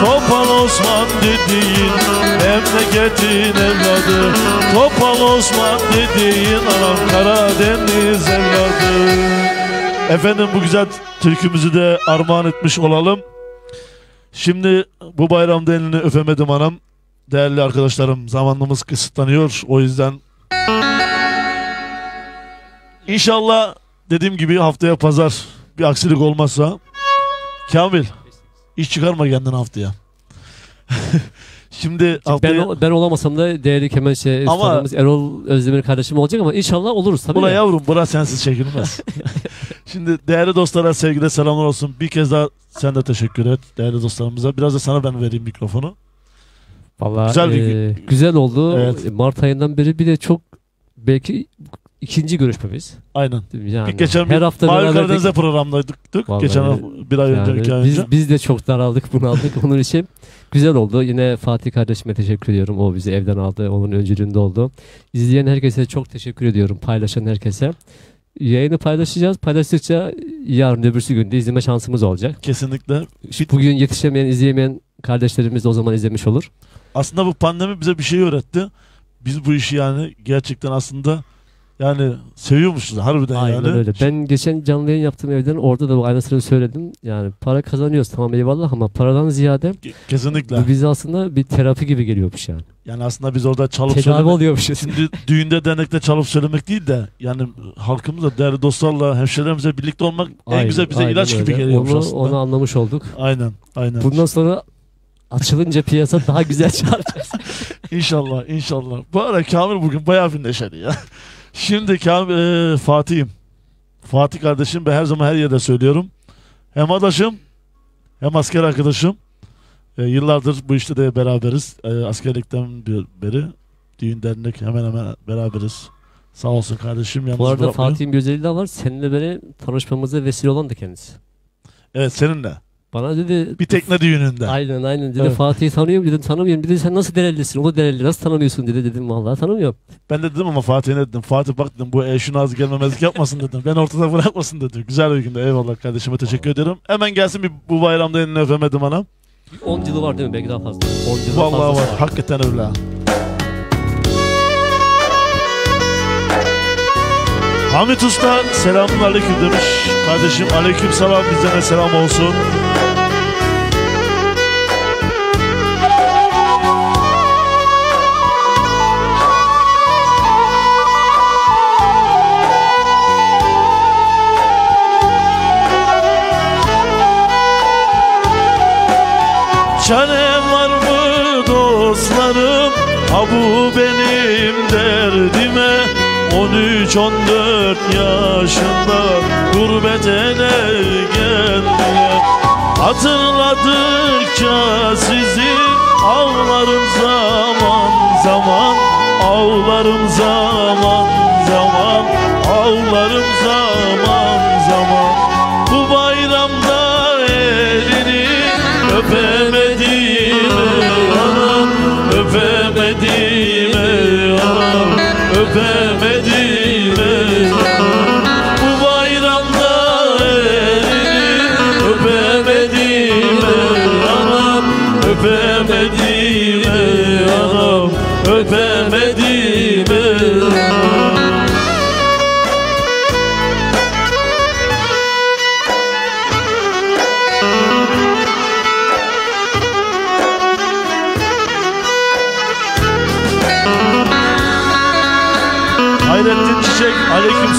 Topal Osman dediğin memleketin evladı Topal Osman dediğin anam Karadeniz evladı Efendim bu güzel türkümüzü de armağan etmiş olalım. Şimdi bu bayramda elini öpemedim anam. Değerli arkadaşlarım zamanımız kısıtlanıyor. O yüzden İnşallah dediğim gibi haftaya pazar bir aksilik olmazsa Kamil iş çıkarma kendini haftaya. *laughs* Şimdi Ben, haftaya o- ben olamasam da değerli kemençe Ama- üstadımız Erol Özdemir kardeşim olacak ama inşallah oluruz tabii. Bula ya. yavrum bura sensiz çekilmez. *laughs* Şimdi değerli dostlara sevgiler selamlar olsun. Bir kez daha sen de teşekkür et değerli dostlarımıza. Biraz da sana ben vereyim mikrofonu. Vallahi Güzel bir e, güzel oldu. Evet. Mart ayından beri bir de çok belki ikinci görüşmemiz. Aynen. Yani Geçen her hafta Mavi. Karadeniz'de programdaydık. Vallahi Geçen hafta- bir ay önce, Yani biz, önce. biz de çok daraldık bunaldık onun için. Güzel oldu. Yine Fatih kardeşime teşekkür ediyorum. O bizi evden aldı. Onun öncülüğünde oldu. İzleyen herkese çok teşekkür ediyorum. Paylaşan herkese. Yayını paylaşacağız. Paylaştıkça yarın öbürsü günde izleme şansımız olacak. Kesinlikle. Bugün yetişemeyen, izleyemeyen kardeşlerimiz de o zaman izlemiş olur. Aslında bu pandemi bize bir şey öğretti. Biz bu işi yani gerçekten aslında Yani seviyormuşuz harbiden Aynen yani. öyle. Ben geçen canlı yayın yaptığım evden orada da aynısını söyledim. Yani para kazanıyoruz tamam eyvallah ama paradan ziyade Ke- Kesinlikle. bu bize aslında bir terapi gibi geliyormuş yani. Yani aslında biz orada çalıp Tedavi söylemek, oluyormuşuz. Şimdi düğünde dernekte çalıp söylemek değil de yani halkımızla değerli dostlarla hemşehrilerimizle birlikte olmak en Aynen, güzel bize aynen ilaç gibi öyle. geliyormuş onu, aslında. Onu anlamış olduk. Aynen aynen. Bundan sonra açılınca piyasa daha güzel *laughs* çağıracağız. İnşallah inşallah. Bu ara Kamil bugün bayağı bir neşeli ya. Şimdi e, Fatih'im. Fatih kardeşim ben her zaman her yerde söylüyorum. Hem adaşım hem asker arkadaşım. E, yıllardır bu işte de beraberiz. E, askerlikten beri düğün dernek hemen hemen beraberiz. Sağ olsun kardeşim. Yalnız Bu arada bırakmıyor. Fatih'in bir özelliği daha var. Seninle beni tanışmamıza vesile olan da kendisi. Evet seninle. Bana dedi Bir tekne düğününde. Aynen aynen dedi Evet. Fatih'i tanıyorum dedim tanımıyorum dedi sen nasıl Derelisin o da Dereli nasıl tanımıyorsun dedi dedim vallahi tanımıyorum. Ben de dedim ama Fatih'e ne dedim. Fatih bak dedim bu eşin ağzı gelmemezlik yapmasın dedim. Ben ortada bırakmasın dedim. Güzel bir günde eyvallah kardeşime teşekkür ederim. Hemen gelsin bir bu bayramda elini öpemedim anam. 10 yılı var değil mi belki daha fazla. 10 yılı Vallahi fazlası var. Hakikaten öyle. ha. Hamit Usta selamun aleyküm demiş. Kardeşim aleyküm selam bizden de selam olsun. Bu benim derdime. 13-14 yaşında gurbet ele geldiler Hatırladıkça sizi ağlarım zaman zaman Ağlarım zaman zaman Ağlarım zaman Öpemedim Öpemedim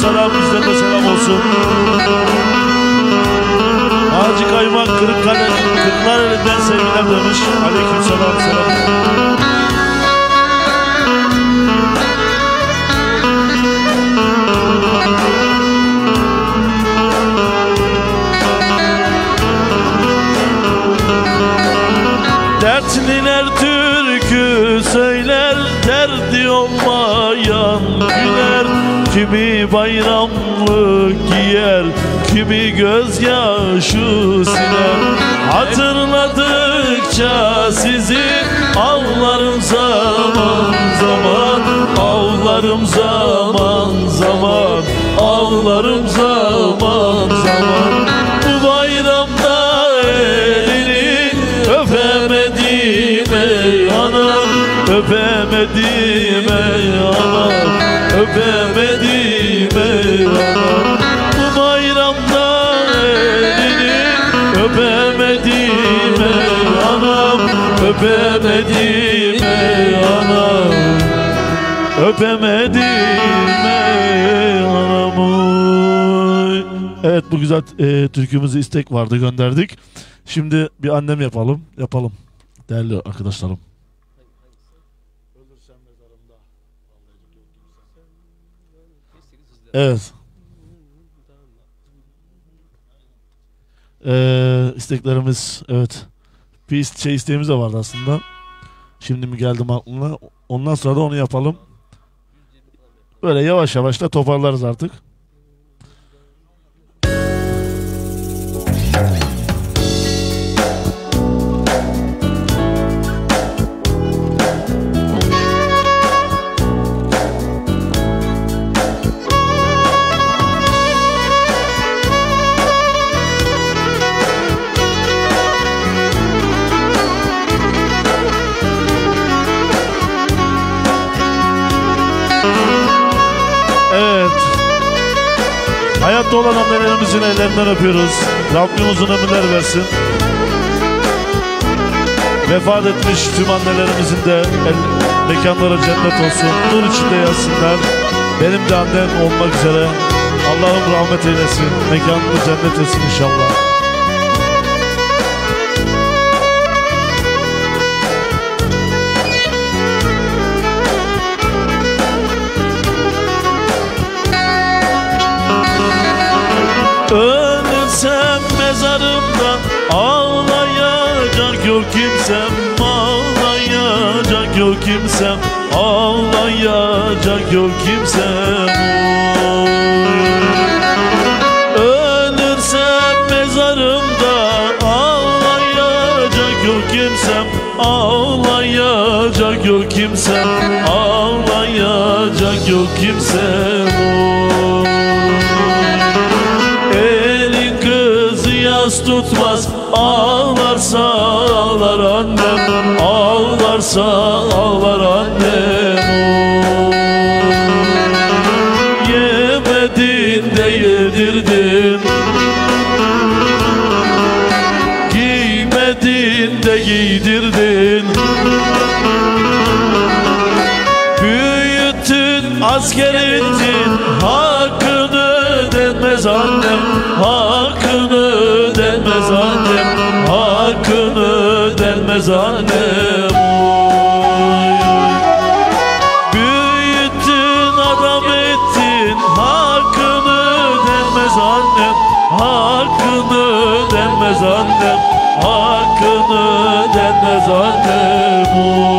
selam bizden de selam olsun. Hacı Kaymak Kırıkkale Kırklareli'den sevgiler demiş. Aleyküm selam selam. Kimi bayramlık giyer Kimi gözyaşı siler Hatırladıkça sizi Ağlarım zaman zaman Ağlarım zaman zaman Ağlarım zaman zaman. Bu bayramda elini öpemedim ey anam Öpemedim ey anam Öpemedim ey anam Bu bayramda elini öpemedim ey anam Öpemedim ey anam Öpemedim ey anamı Evet bu güzel e, türkümüzü istek vardı gönderdik. Şimdi bir annem yapalım. Yapalım. Değerli arkadaşlarım. Evet. Ee, isteklerimiz evet. İst- şey isteğimiz de vardı aslında. Şimdi mi geldim aklına? Ondan sonra da onu yapalım. Böyle yavaş yavaş da toparlarız artık. Annelerimizin ellerinden öpüyoruz. Rabbim uzun ömürler versin. Vefat etmiş tüm annelerimizin de el, mekanları cennet olsun. Nur içinde yatsınlar. Benim de annem olmak üzere. Allah'ım rahmet eylesin. Mekanını cennet etsin inşallah. Yok kimsem Ağlayacak yok kimsem Ağlayacak yok kimsem Ölürsem mezarımda ağlayacak yok kimsem Ağlayacak yok kimsem Ağlayacak yok kimsem Elin kızı yas tutmaz Ağlarsa Ağlarsa ağlar annem Hakkını ödenmez annem Hakkını ödenmez annem. Oy,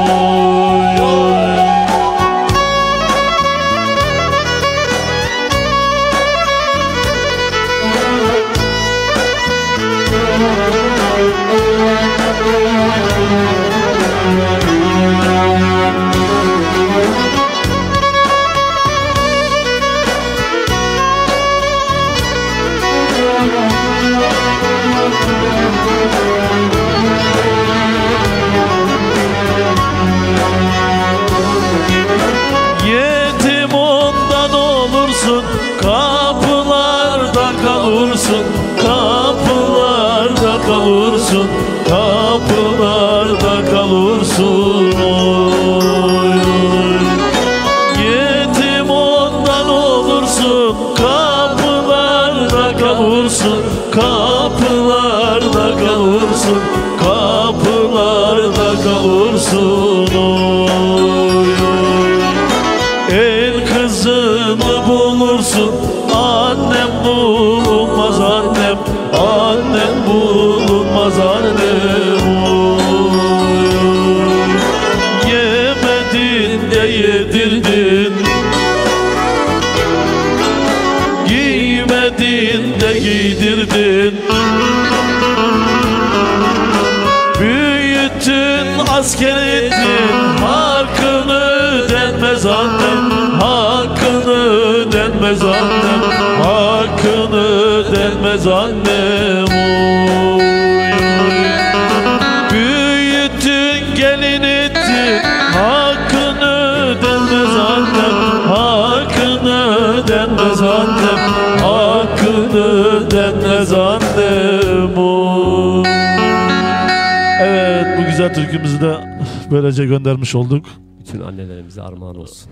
böylece göndermiş olduk. Bütün annelerimize armağan olsun.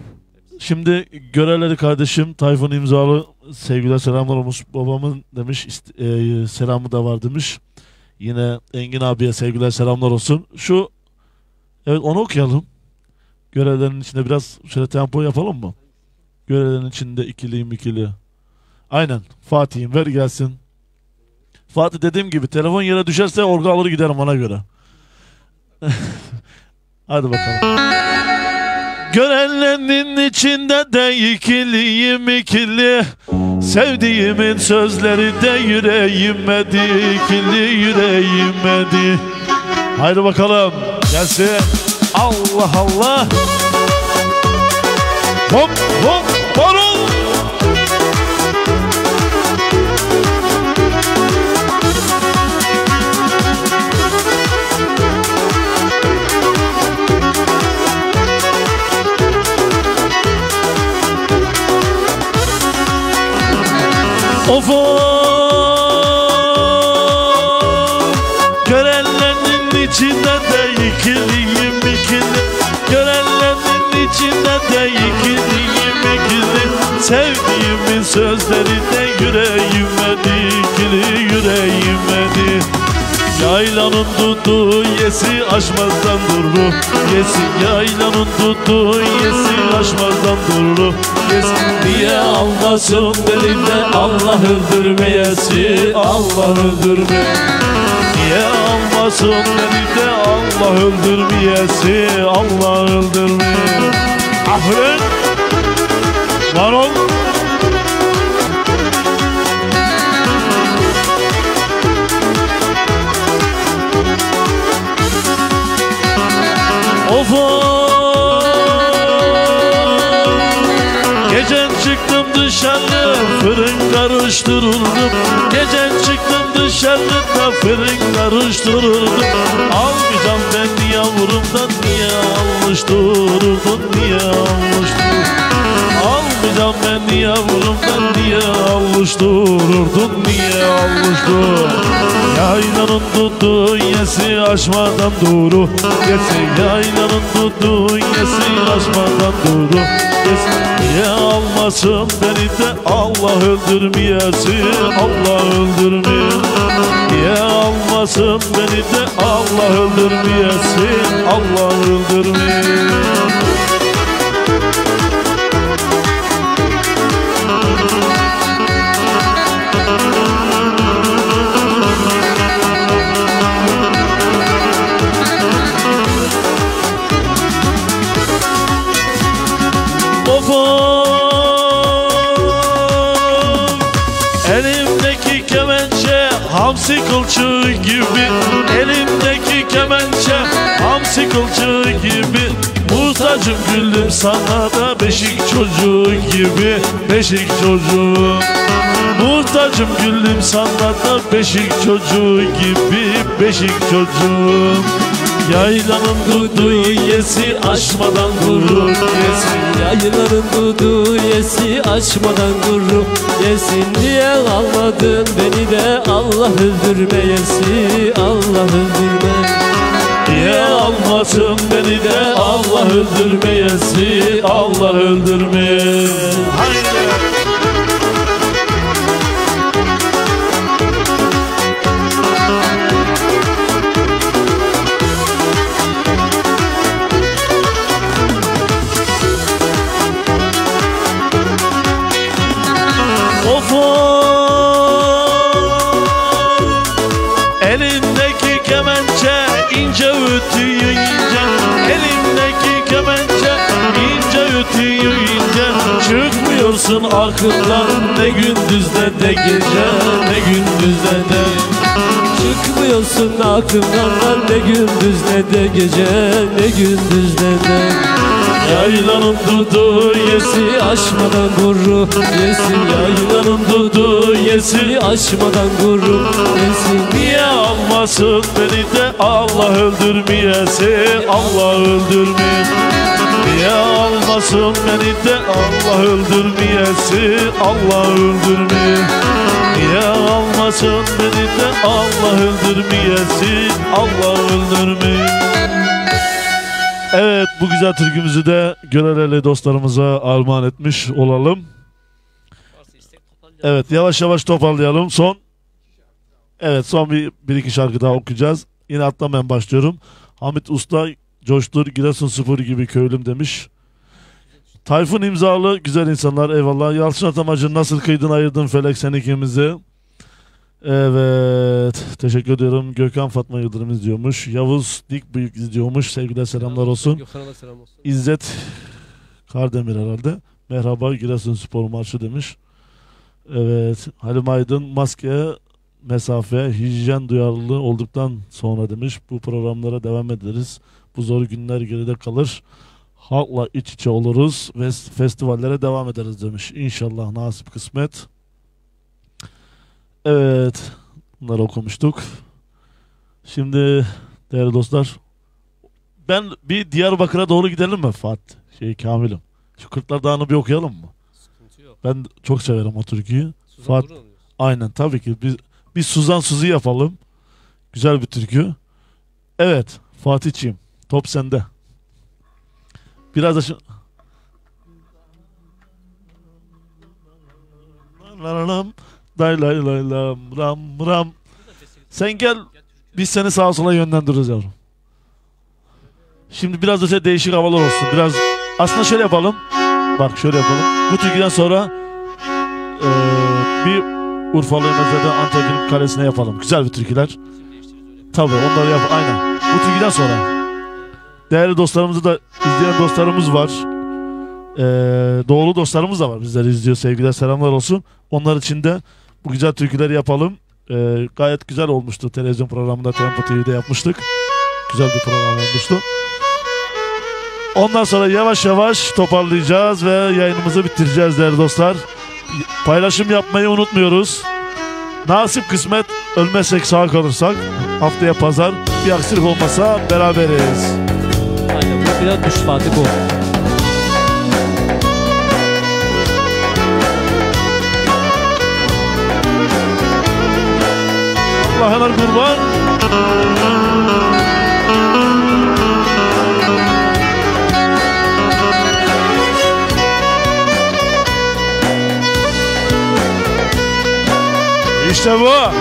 Şimdi görevleri kardeşim Tayfun imzalı sevgiler selamlar olmuş babamın demiş e, selamı da var demiş. Yine Engin abiye sevgiler selamlar olsun. Şu evet onu okuyalım. Görevlerin içinde biraz şöyle tempo yapalım mı? Görevlerin içinde ikili ikili. Aynen Fatih'im ver gelsin. Fatih dediğim gibi telefon yere düşerse orga alır giderim ona göre. *laughs* Hadi bakalım. Görenlerin içinde de ikiliyim ikili. Sevdiğimin sözleri de yüreğime dikili yüreğime di Haydi bakalım gelsin. Allah Allah. Hop hop marul Of Görenlerin içinde de ikiliyim ikili Görenlerin içinde de ikiliyim ikili Sevdiğimin sözleri de yüreğime dikili yüreğime dikili Yaylanın dudu yesi aşmazdan durur Yesi yaylanın dudu yesi aşmazdan durur Yesi niye almasın beni de Allah öldürmeyesi Allah öldürme Niye almasın beni de Allah öldürmeyesi Allah öldürme Aferin. Var ol. Of of fırın karıştırırdım. Gecen çıktım dışarıda fırın karıştırırdım. Almayacağım ben yavrumdan niye almış dururdun niye almış dururdun Almayacağım ben yavrumdan niye almış dururdun niye almış dururdun Yaylanın tutu yesi aşmadan duru Yesi yaylanın tutu yesi aşmadan duru niye almasın beni de? Allah öldürmeyesi Allah öldürmeye Niye almasın beni de Allah öldürmeyesi Allah öldürmeye hamsi kılçığı gibi Elimdeki kemençe hamsi kılçığı gibi. Muhtacım güldüm sana da beşik çocuğu gibi Beşik çocuğu. Muhtacım güldüm sana da beşik çocuğu gibi Beşik çocuğu Yaylanın dudu yesi aşmadan vurur yesi Yayların dudu yesi açmadan gurur yesin Niye almadın beni de Allah öldürmeyesi Allah öldürme Niye almasın beni de Allah öldürmeyesi Allah öldürmeye Haydi Çıkmıyorsun aklımdan ne gündüzde de gece Ne gündüzde de. Çıkmıyorsun aklımdan ne gündüz ne de gece Ne gündüz ne de. Yaylanın dudu yesi Yesi aşmadan gurur yesin Yaylanın dudu yesi Yesi aşmadan gurur yesin Niye almasın beni de Allah öldürmeyesi Allah öldürmeye Niye almasın beni de Allah öldürmeyesi Allah öldürmeye Niye almasın beni de Allah öldürmeyesi Allah öldürmeye Evet bu güzel türkümüzü de Göreleli dostlarımıza armağan etmiş olalım. Evet yavaş yavaş toparlayalım. Son Evet son bir, bir iki şarkı daha okuyacağız. Yine atlamayan başlıyorum. Hamit Usta coştur Giresun Spor gibi köylüm demiş. Tayfun imzalı güzel insanlar eyvallah. Yalçın Atamacı nasıl kıydın ayırdın felek sen ikimizi. Evet teşekkür ediyorum. Gökhan Fatma Yıldırım izliyormuş. Yavuz Dik Büyük izliyormuş. Sevgiler selamlar olsun. Gökhan'a selam olsun. İzzet Kardemir herhalde. Merhaba Giresun Spor Marşı demiş. Evet Halim Aydın maske mesafe hijyen duyarlılığı olduktan sonra demiş. Bu programlara devam ederiz. Bu zor günler geride kalır. Halkla iç içe oluruz ve festivallere devam ederiz demiş. İnşallah nasip kısmet. Evet bunları okumuştuk. Şimdi değerli dostlar ben bir Diyarbakır'a doğru gidelim mi Fatih? Şey Kamil'im. Şu Kırklar Dağı'nı bir okuyalım mı? Sıkıntı yok. Ben çok severim o türküyü. Suzan Fat-. Aynen tabii ki. Biz, biz Suzan Suzi yapalım. Güzel bir türkü. Evet Fatih'ciğim top sende. Biraz da şu... Lalalam, Day lay lay lam ram ram. Sen gel biz seni sağa sola yönlendiririz yavrum. Şimdi biraz da şöyle değişik havalar olsun. Biraz aslında şöyle yapalım. Bak şöyle yapalım. Bu türküden sonra eee, bir Urfalı mesela Antep'in kalesine yapalım. Güzel bir türküler. Tabii onları yap. Aynen. Bu türküden sonra. Değerli dostlarımızı da izleyen dostlarımız var. Eee doğulu dostlarımız da var. Bizleri izliyor. Sevgiler selamlar olsun. Onlar için de bu güzel türküleri yapalım. Eee, gayet güzel olmuştu. Televizyon programında Tempo TV'de yapmıştık. Güzel bir program olmuştu. Ondan sonra yavaş yavaş toparlayacağız ve yayınımızı bitireceğiz değerli dostlar. Paylaşım yapmayı unutmuyoruz. Nasip kısmet ölmezsek sağ kalırsak haftaya pazar bir aksilik olmasa beraberiz. Biraz düş Fatih bu. Allah'ına kurban. İşte bu.